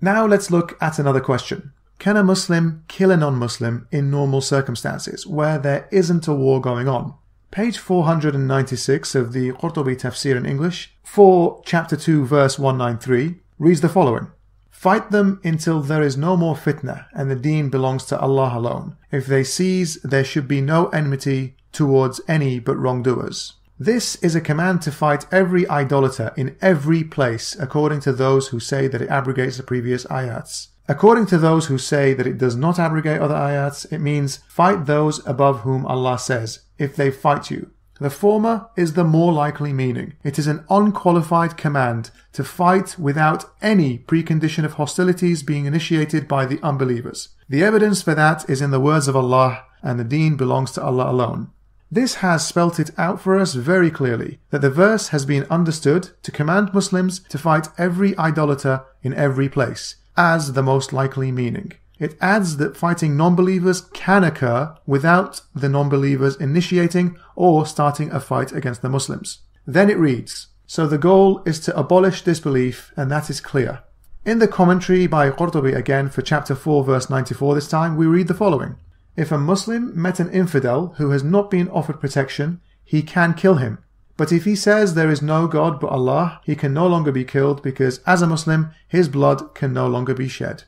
Now let's look at another question. Can a Muslim kill a non-Muslim in normal circumstances where there isn't a war going on? Page 496 of the Qurtubi Tafsir in English for chapter 2 verse 193 reads the following. Fight them until there is no more fitna and the deen belongs to Allah alone. If they cease, there should be no enmity towards any but wrongdoers. This is a command to fight every idolater in every place, according to those who say that it abrogates the previous ayats. According to those who say that it does not abrogate other ayats, it means fight those above whom Allah says, if they fight you. The former is the more likely meaning. It is an unqualified command to fight without any precondition of hostilities being initiated by the unbelievers. The evidence for that is in the words of Allah, and the deen belongs to Allah alone. This has spelt it out for us very clearly that the verse has been understood to command Muslims to fight every idolater in every place, as the most likely meaning. It adds that fighting non believers can occur without the non believers initiating or starting a fight against the Muslims. Then it reads So the goal is to abolish disbelief, and that is clear. In the commentary by Qurtubi again for chapter 4, verse 94, this time we read the following If a Muslim met an infidel who has not been offered protection, he can kill him. But if he says there is no God but Allah, he can no longer be killed because as a Muslim, his blood can no longer be shed.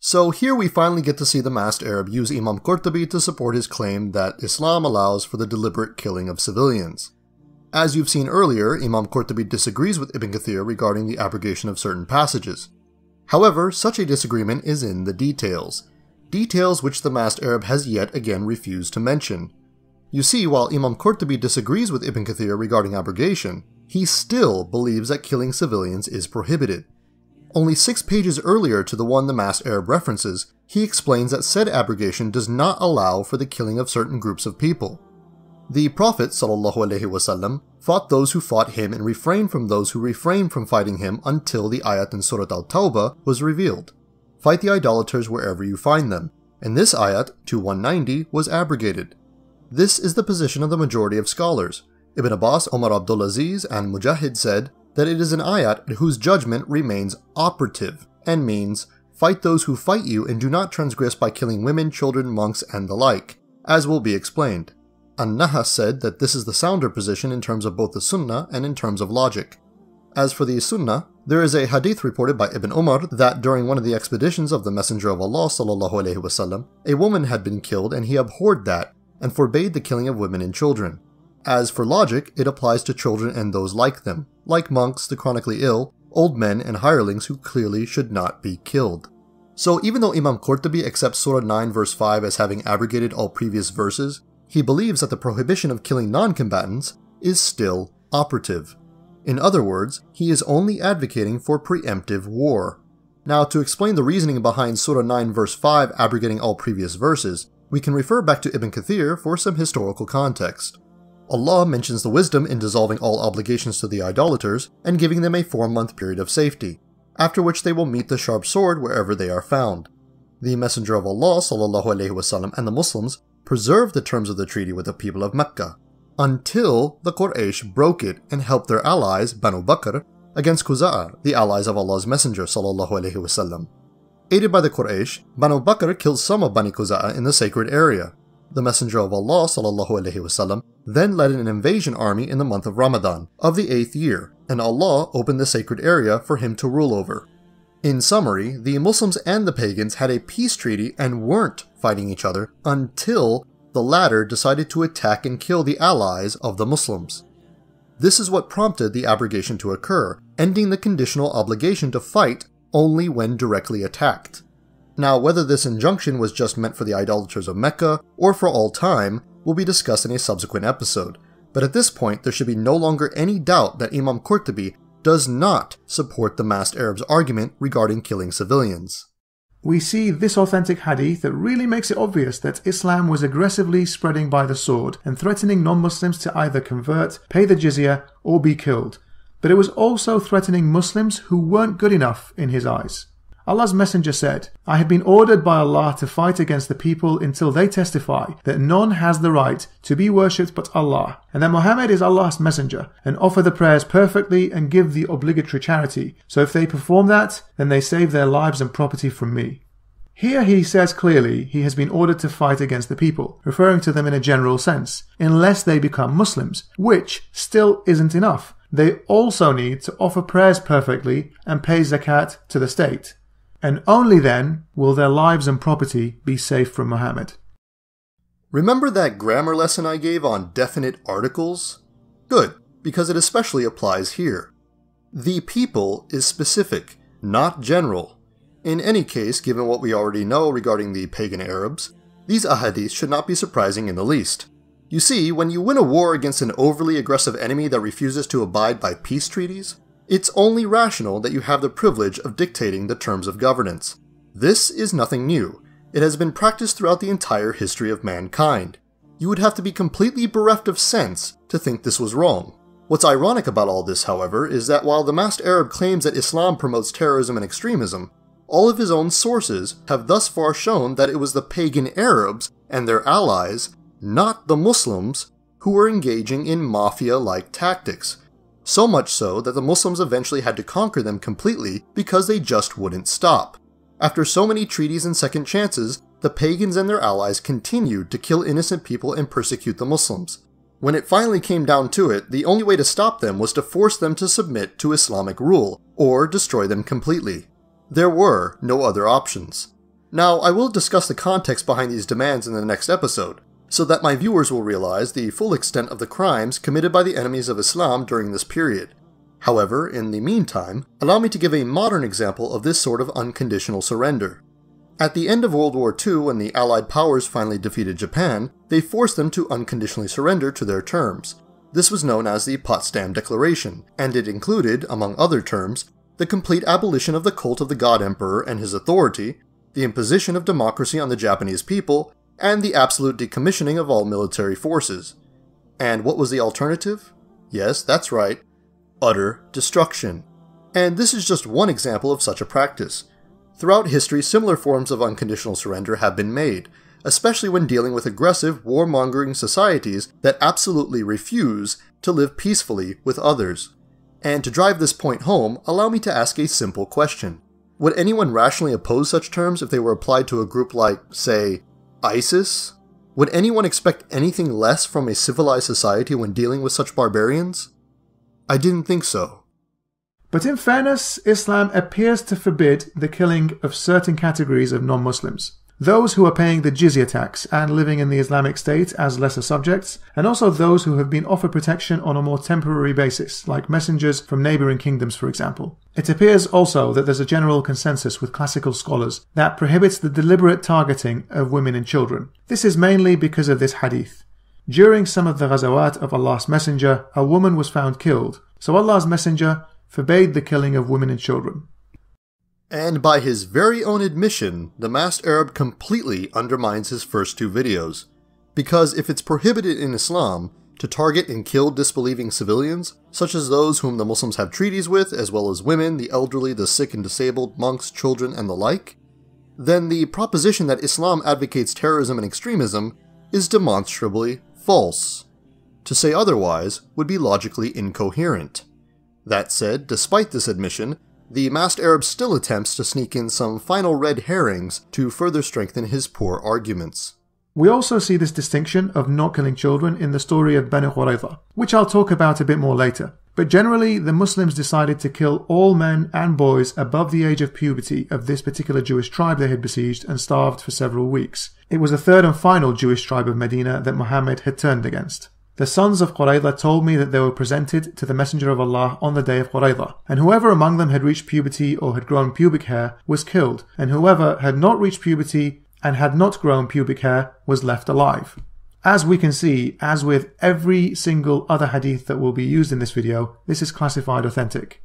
So here we finally get to see the masked Arab use Imam Qurtubi to support his claim that Islam allows for the deliberate killing of civilians. As you've seen earlier, Imam Qurtubi disagrees with Ibn Kathir regarding the abrogation of certain passages. However, such a disagreement is in the details. Details which the masked Arab has yet again refused to mention. You see, while Imam Qurtubi disagrees with Ibn Kathir regarding abrogation, he still believes that killing civilians is prohibited. Only six pages earlier to the one the masked Arab references, he explains that said abrogation does not allow for the killing of certain groups of people. The Prophet ﷺ fought those who fought him and refrained from those who refrained from fighting him until the ayat in Surah Al-Tawbah was revealed. Fight the idolaters wherever you find them, and this ayat, 2190, was abrogated. This is the position of the majority of scholars. Ibn Abbas, Omar Abdulaziz, and Mujahid said that it is an ayat whose judgment remains operative and means fight those who fight you and do not transgress by killing women, children, monks, and the like, as will be explained. An-Nahas said that this is the sounder position in terms of both the Sunnah and in terms of logic. As for the Sunnah, there is a hadith reported by Ibn Umar that during one of the expeditions of the Messenger of Allah وسلم, a woman had been killed and he abhorred that and forbade the killing of women and children. As for logic, it applies to children and those like them, like monks, the chronically ill, old men, and hirelings who clearly should not be killed. So even though Imam Qurtubi accepts Surah 9 verse 5 as having abrogated all previous verses, he believes that the prohibition of killing non-combatants is still operative. In other words, he is only advocating for preemptive war. Now, to explain the reasoning behind Surah 9 verse 5 abrogating all previous verses, we can refer back to Ibn Kathir for some historical context. Allah mentions the wisdom in dissolving all obligations to the idolaters and giving them a four month period of safety, after which they will meet the sharp sword wherever they are found. The Messenger of Allah وسلم, and the Muslims preserved the terms of the treaty with the people of Mecca, until the Quraysh broke it and helped their allies, Banu Bakr, against Khuza'ah, the allies of Allah's Messenger Aided by the Quraysh, Banu Bakr killed some of Bani Khuza'ah in the sacred area. The Messenger of Allah وسلم, then led an invasion army in the month of Ramadan, of the 8th year, and Allah opened the sacred area for him to rule over. In summary, the Muslims and the pagans had a peace treaty and weren't fighting each other until the latter decided to attack and kill the allies of the Muslims. This is what prompted the abrogation to occur, ending the conditional obligation to fight only when directly attacked. Now, whether this injunction was just meant for the idolaters of Mecca or for all time will be discussed in a subsequent episode, but at this point there should be no longer any doubt that Imam Qurtubi does not support the masked Arab's argument regarding killing civilians. We see this authentic hadith that really makes it obvious that Islam was aggressively spreading by the sword and threatening non Muslims to either convert, pay the jizya, or be killed. But it was also threatening Muslims who weren't good enough in his eyes. Allah's Messenger said, I have been ordered by Allah to fight against the people until they testify that none has the right to be worshipped but Allah, and that Muhammad is Allah's Messenger, and offer the prayers perfectly and give the obligatory charity. So if they perform that, then they save their lives and property from me. Here he says clearly he has been ordered to fight against the people, referring to them in a general sense, unless they become Muslims, which still isn't enough. They also need to offer prayers perfectly and pay zakat to the state and only then will their lives and property be safe from Muhammad. Remember that grammar lesson I gave on definite articles? Good, because it especially applies here. The people is specific, not general. In any case, given what we already know regarding the pagan Arabs, these ahadith should not be surprising in the least. You see, when you win a war against an overly aggressive enemy that refuses to abide by peace treaties, it's only rational that you have the privilege of dictating the terms of governance. This is nothing new. It has been practiced throughout the entire history of mankind. You would have to be completely bereft of sense to think this was wrong. What's ironic about all this, however, is that while the masked Arab claims that Islam promotes terrorism and extremism, all of his own sources have thus far shown that it was the pagan Arabs and their allies, not the Muslims, who were engaging in mafia like tactics. So much so that the Muslims eventually had to conquer them completely because they just wouldn't stop. After so many treaties and second chances, the pagans and their allies continued to kill innocent people and persecute the Muslims. When it finally came down to it, the only way to stop them was to force them to submit to Islamic rule, or destroy them completely. There were no other options. Now, I will discuss the context behind these demands in the next episode, so that my viewers will realize the full extent of the crimes committed by the enemies of Islam during this period. However, in the meantime, allow me to give a modern example of this sort of unconditional surrender. At the end of World War II, when the Allied powers finally defeated Japan, they forced them to unconditionally surrender to their terms. This was known as the Potsdam Declaration, and it included, among other terms, the complete abolition of the cult of the God Emperor and his authority, the imposition of democracy on the Japanese people, and the absolute decommissioning of all military forces. And what was the alternative? Yes, that's right, utter destruction. And this is just one example of such a practice. Throughout history, similar forms of unconditional surrender have been made, especially when dealing with aggressive, warmongering societies that absolutely refuse to live peacefully with others. And to drive this point home, allow me to ask a simple question. Would anyone rationally oppose such terms if they were applied to a group like, say, ISIS? Would anyone expect anything less from a civilized society when dealing with such barbarians? I didn't think so. But in fairness, Islam appears to forbid the killing of certain categories of non Muslims. Those who are paying the jizya tax and living in the Islamic State as lesser subjects, and also those who have been offered protection on a more temporary basis, like messengers from neighboring kingdoms, for example. It appears also that there's a general consensus with classical scholars that prohibits the deliberate targeting of women and children. This is mainly because of this hadith. During some of the ghazawat of Allah's Messenger, a woman was found killed. So Allah's Messenger forbade the killing of women and children. And by his very own admission, the masked Arab completely undermines his first two videos. Because if it's prohibited in Islam to target and kill disbelieving civilians, such as those whom the Muslims have treaties with, as well as women, the elderly, the sick and disabled, monks, children, and the like, then the proposition that Islam advocates terrorism and extremism is demonstrably false. To say otherwise would be logically incoherent. That said, despite this admission, the masked Arab still attempts to sneak in some final red herrings to further strengthen his poor arguments. We also see this distinction of not killing children in the story of Bani Qurayza, which I'll talk about a bit more later. But generally, the Muslims decided to kill all men and boys above the age of puberty of this particular Jewish tribe they had besieged and starved for several weeks. It was the third and final Jewish tribe of Medina that Muhammad had turned against. The sons of Qurayza told me that they were presented to the Messenger of Allah on the day of Qurayza, and whoever among them had reached puberty or had grown pubic hair was killed, and whoever had not reached puberty and had not grown pubic hair was left alive. As we can see, as with every single other hadith that will be used in this video, this is classified authentic.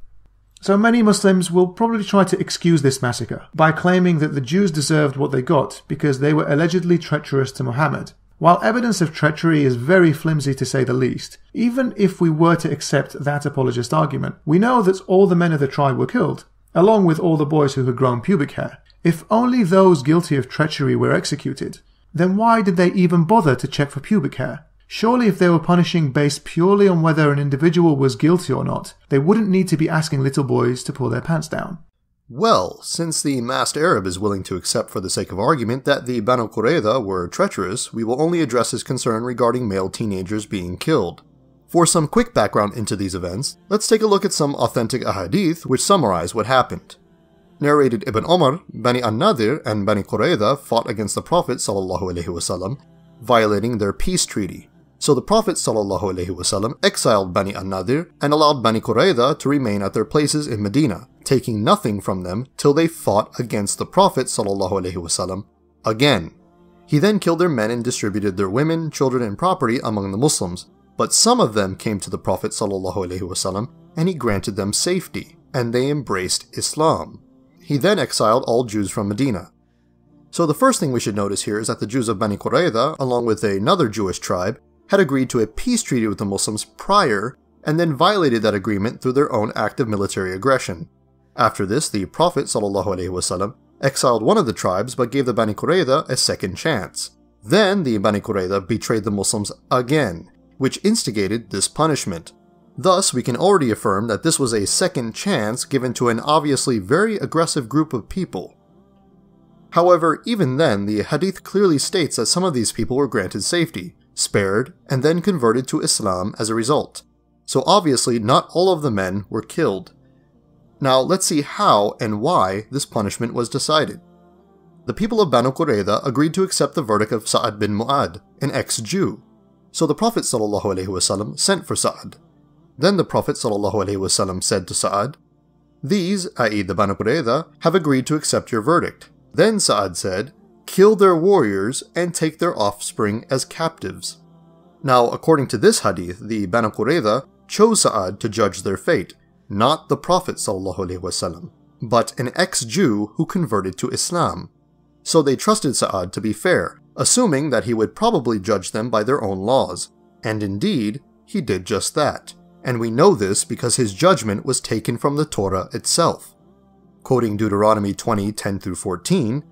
So many Muslims will probably try to excuse this massacre by claiming that the Jews deserved what they got because they were allegedly treacherous to Muhammad, while evidence of treachery is very flimsy to say the least, even if we were to accept that apologist argument, we know that all the men of the tribe were killed, along with all the boys who had grown pubic hair. If only those guilty of treachery were executed, then why did they even bother to check for pubic hair? Surely if they were punishing based purely on whether an individual was guilty or not, they wouldn't need to be asking little boys to pull their pants down. Well, since the masked Arab is willing to accept for the sake of argument that the Banu Qurayza were treacherous, we will only address his concern regarding male teenagers being killed. For some quick background into these events, let's take a look at some authentic ahadith which summarize what happened. Narrated Ibn Omar, Bani an-Nadir and Bani Qurayza fought against the Prophet ﷺ, violating their peace treaty. So the Prophet ﷺ exiled Bani an-Nadir and allowed Bani Qurayza to remain at their places in Medina, taking nothing from them till they fought against the Prophet ﷺ again. He then killed their men and distributed their women, children, and property among the Muslims, but some of them came to the Prophet ﷺ and he granted them safety, and they embraced Islam. He then exiled all Jews from Medina. So the first thing we should notice here is that the Jews of Bani Qurayza, along with another Jewish tribe, had agreed to a peace treaty with the Muslims prior, and then violated that agreement through their own act of military aggression. After this, the Prophet ﷺ exiled one of the tribes but gave the Bani Qurayza a second chance. Then the Bani Qurayza betrayed the Muslims again, which instigated this punishment. Thus, we can already affirm that this was a second chance given to an obviously very aggressive group of people. However, even then, the hadith clearly states that some of these people were granted safety, spared, and then converted to Islam as a result. So obviously, not all of the men were killed. Now, let's see how and why this punishment was decided. The people of Banu Qurayza agreed to accept the verdict of Sa'ad bin Mu'ad, an ex-Jew. So the Prophet ﷺ sent for Sa'ad. Then the Prophet ﷺ said to Sa'ad, These, i.e. the Banu Qurayza, have agreed to accept your verdict. Then Sa'ad said, Kill their warriors and take their offspring as captives. Now, according to this hadith, the Banu Qurayza chose Sa'ad to judge their fate, not the Prophet ﷺ, but an ex-Jew who converted to Islam. So they trusted Sa'ad to be fair, assuming that he would probably judge them by their own laws. And indeed, he did just that. And we know this because his judgment was taken from the Torah itself. Quoting Deuteronomy 20, 10 through 14,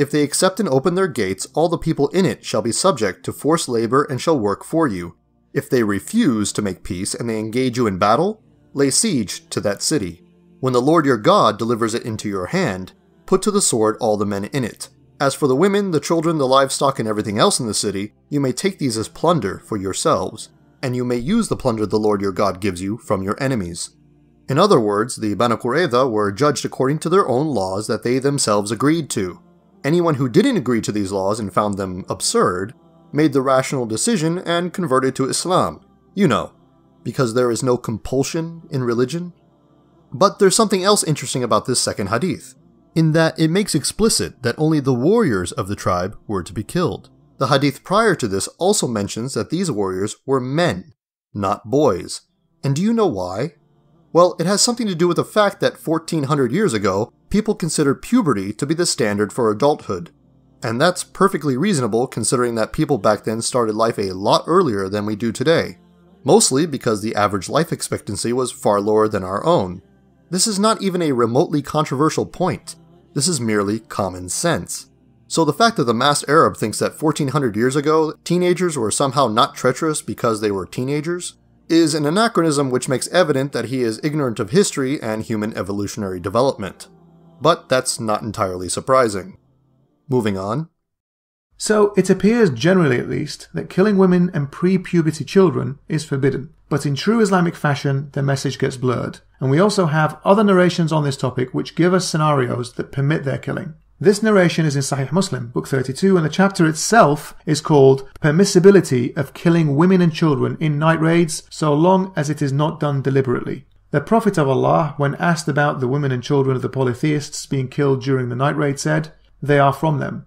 If they accept and open their gates, all the people in it shall be subject to forced labor and shall work for you. If they refuse to make peace and they engage you in battle, lay siege to that city. When the Lord your God delivers it into your hand, put to the sword all the men in it. As for the women, the children, the livestock, and everything else in the city, you may take these as plunder for yourselves, and you may use the plunder the Lord your God gives you from your enemies. In other words, the Banu Qurayza were judged according to their own laws that they themselves agreed to. Anyone who didn't agree to these laws and found them absurd made the rational decision and converted to Islam. You know, because there is no compulsion in religion. But there's something else interesting about this second hadith, in that it makes explicit that only the warriors of the tribe were to be killed. The hadith prior to this also mentions that these warriors were men, not boys. And do you know why? Well, it has something to do with the fact that 1400 years ago, people considered puberty to be the standard for adulthood. And that's perfectly reasonable considering that people back then started life a lot earlier than we do today mostly because the average life expectancy was far lower than our own. This is not even a remotely controversial point. This is merely common sense. So the fact that the masked Arab thinks that 1400 years ago teenagers were somehow not treacherous because they were teenagers is an anachronism which makes evident that he is ignorant of history and human evolutionary development. But that's not entirely surprising. Moving on. So it appears, generally at least, that killing women and pre-puberty children is forbidden. But in true Islamic fashion, the message gets blurred. And we also have other narrations on this topic which give us scenarios that permit their killing. This narration is in Sahih Muslim, book 32, and the chapter itself is called Permissibility of Killing Women and Children in Night Raids so long as it is not done deliberately. The Prophet of Allah, when asked about the women and children of the polytheists being killed during the night raid, said, They are from them.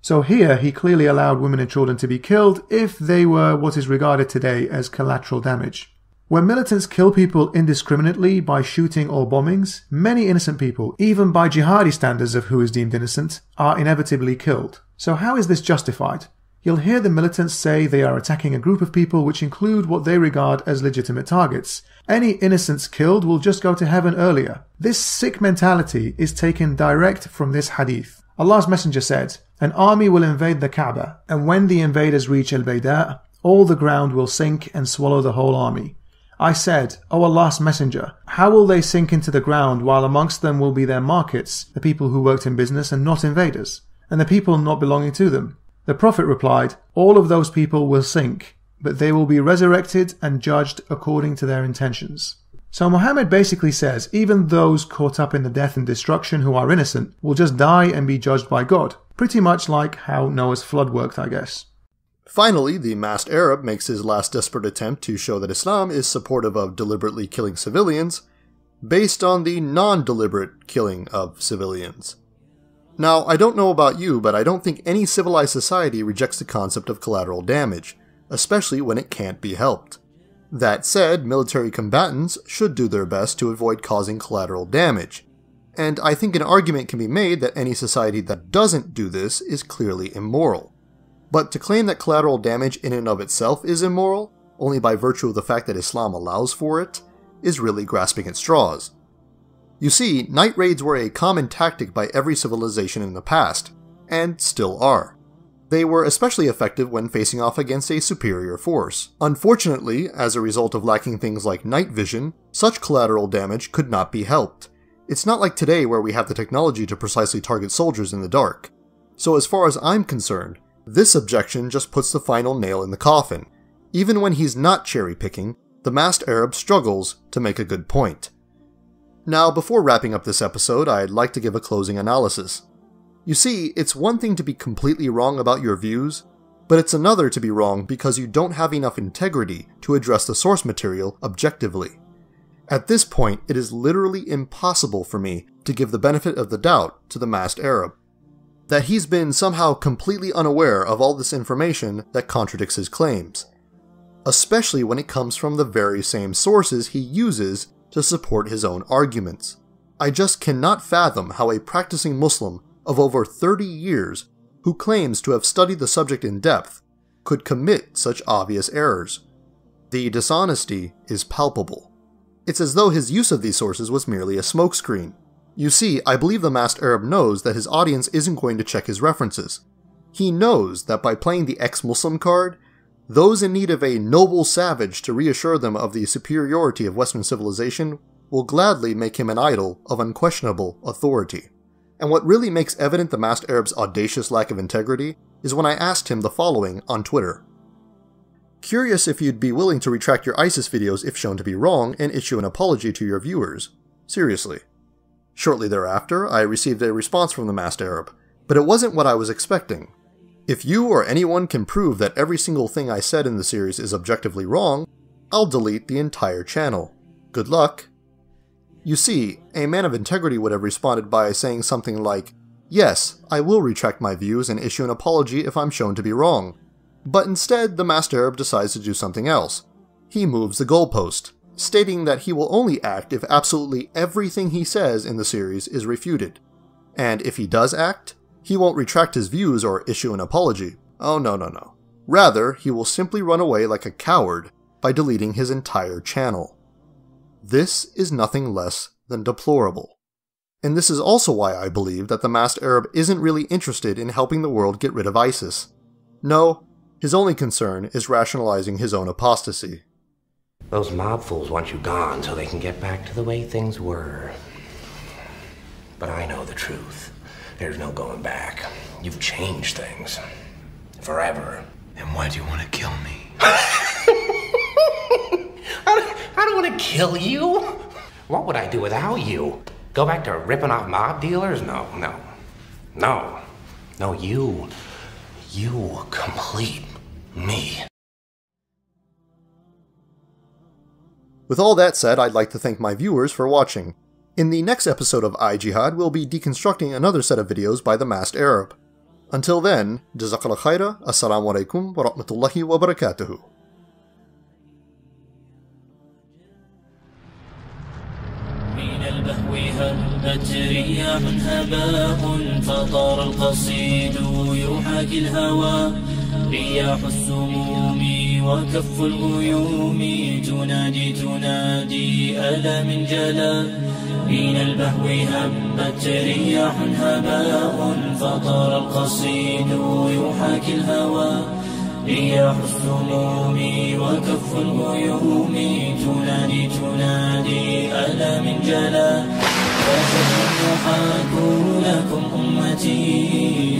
So here he clearly allowed women and children to be killed if they were what is regarded today as collateral damage. When militants kill people indiscriminately by shooting or bombings, many innocent people, even by jihadi standards of who is deemed innocent, are inevitably killed. So how is this justified? You'll hear the militants say they are attacking a group of people which include what they regard as legitimate targets. Any innocents killed will just go to heaven earlier. This sick mentality is taken direct from this hadith. Allah's Messenger said, An army will invade the Kaaba, and when the invaders reach Al Bayda, all the ground will sink and swallow the whole army. I said, O Allah's Messenger, how will they sink into the ground while amongst them will be their markets, the people who worked in business and not invaders, and the people not belonging to them? The Prophet replied, All of those people will sink, but they will be resurrected and judged according to their intentions. So Muhammad basically says even those caught up in the death and destruction who are innocent will just die and be judged by God. Pretty much like how Noah's flood worked, I guess. Finally, the masked Arab makes his last desperate attempt to show that Islam is supportive of deliberately killing civilians, based on the non deliberate killing of civilians. Now, I don't know about you, but I don't think any civilized society rejects the concept of collateral damage, especially when it can't be helped. That said, military combatants should do their best to avoid causing collateral damage. and I think an argument can be made that any society that doesn't do this is clearly immoral. But to claim that collateral damage in and of itself is immoral, only by virtue of the fact that Islam allows for it, is really grasping at straws. You see, night raids were a common tactic by every civilization in the past, and still are. They were especially effective when facing off against a superior force. Unfortunately, as a result of lacking things like night vision, such collateral damage could not be helped. It's not like today where we have the technology to precisely target soldiers in the dark. So as far as I'm concerned, this objection just puts the final nail in the coffin. Even when he's not cherry picking, the masked Arab struggles to make a good point. Now, before wrapping up this episode, I'd like to give a closing analysis. You see, it's one thing to be completely wrong about your views, but it's another to be wrong because you don't have enough integrity to address the source material objectively. At this point, it is literally impossible for me to give the benefit of the doubt to the masked Arab. That he's been somehow completely unaware of all this information that contradicts his claims, especially when it comes from the very same sources he uses to support his own arguments. I just cannot fathom how a practicing Muslim of over 30 years who claims to have studied the subject in depth could commit such obvious errors. The dishonesty is palpable. It's as though his use of these sources was merely a smokescreen. You see, I believe the masked Arab knows that his audience isn't going to check his references. He knows that by playing the ex-Muslim card, those in need of a noble savage to reassure them of the superiority of Western civilization will gladly make him an idol of unquestionable authority. And what really makes evident the masked Arab's audacious lack of integrity is when I asked him the following on Twitter. Curious if you'd be willing to retract your ISIS videos if shown to be wrong and issue an apology to your viewers. Seriously. Shortly thereafter, I received a response from the masked Arab, but it wasn't what I was expecting. If you or anyone can prove that every single thing I said in the series is objectively wrong, I'll delete the entire channel. Good luck. You see, a man of integrity would have responded by saying something like, Yes, I will retract my views and issue an apology if I'm shown to be wrong. But instead, the masked Arab decides to do something else. He moves the goalpost, stating that he will only act if absolutely everything he says in the series is refuted. And if he does act, he won't retract his views or issue an apology. Oh no no no. Rather, he will simply run away like a coward by deleting his entire channel. This is nothing less than deplorable. And this is also why I believe that the masked Arab isn't really interested in helping the world get rid of ISIS. No, his only concern is rationalizing his own apostasy. Those mob fools want you gone so they can get back to the way things were. But I know the truth. There's no going back. You've changed things. Forever. Then why do you want to kill me? [LAUGHS] I don't, I don't want to kill you. What would I do without you? Go back to ripping off mob dealers? No, no. No. No, you. You complete me. With all that said, I'd like to thank my viewers for watching. In the next episode of iJihad, we'll be deconstructing another set of videos by the masked Arab. Until then, Jazakallah khaira, Assalamu alaikum wa rahmatullahi wa barakatuhu. من البهو هبت رياح هباء فطار القصيد يحاكي الهوى رياح السموم وكف الغيوم تنادي تنادي ألا من جلا من البهو هبت رياح هباء فطار القصيد يحاكي الهوى رياح السموم وكف الغيوم تنادي تنادي ألا من جلا يحاك لكم أمتي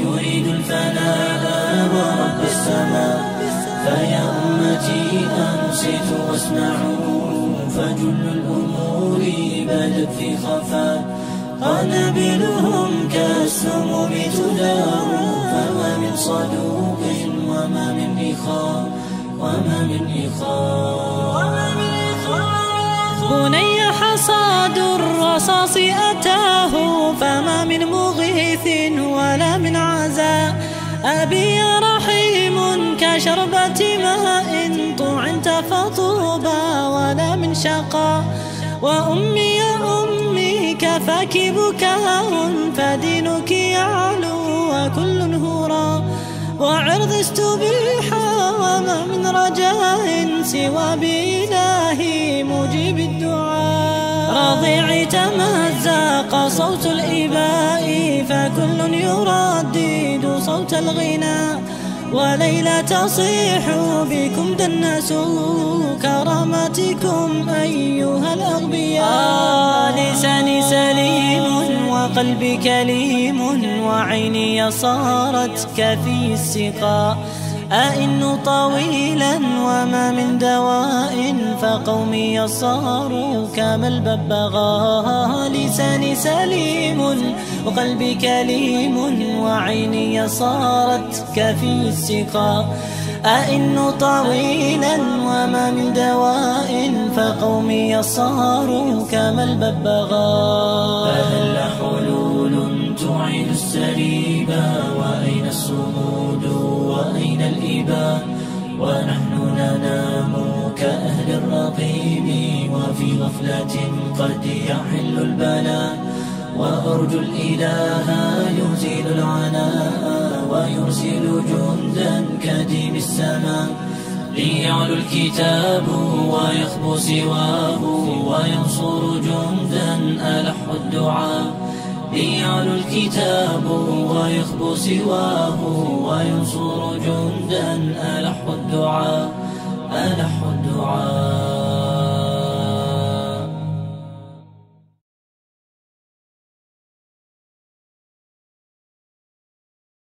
يريد الفناء ورب السماء فيا أمتي أنصتوا واسمعوا فجل الأمور بدت في خفاء قنابلهم كالسموم تدار فما من صدوق وما من إخاء وما من إخاء بني حصاد الرصاص أتاه فما من مغيث ولا من عزاء أبي رحيم كشربة ماء طعنت فطوبى ولا من شقاء وأمي يا أمي كفاك بكاء فدينك يعلو وكل هورا وعرض استبيح وما من رجاء سوى بإلهي مجيب الدعاء. رضيعي تمزق صوت الإباء فكل يردد صوت الغناء. وليلة تصيح بكم دنسوا كرامتكم أيها الأغبياء. لساني سليم وقلبي كليم وعيني صارت كفي السقاء. أئن طويلا وما من دواء فقومي صاروا كما الببغاء. لساني سليم وقلبي كليم وعيني صارت كفي السقاء أئن طويلا وما من دواء فقومي صاروا كما الببغاء. فهل حلول تعيد السريبا وأين الصمود؟ وأين الإباء؟ ونحن ننام كأهل الرقيب. وفي غفلة قد يحل البلاء. وأرجو الإله يزيل العناء ويرسل جندا كديم السماء ليعلو الكتاب ويخبو سواه وينصر جندا ألح الدعاء ليعلو الكتاب ويخبو سواه وينصر جندا ألح الدعاء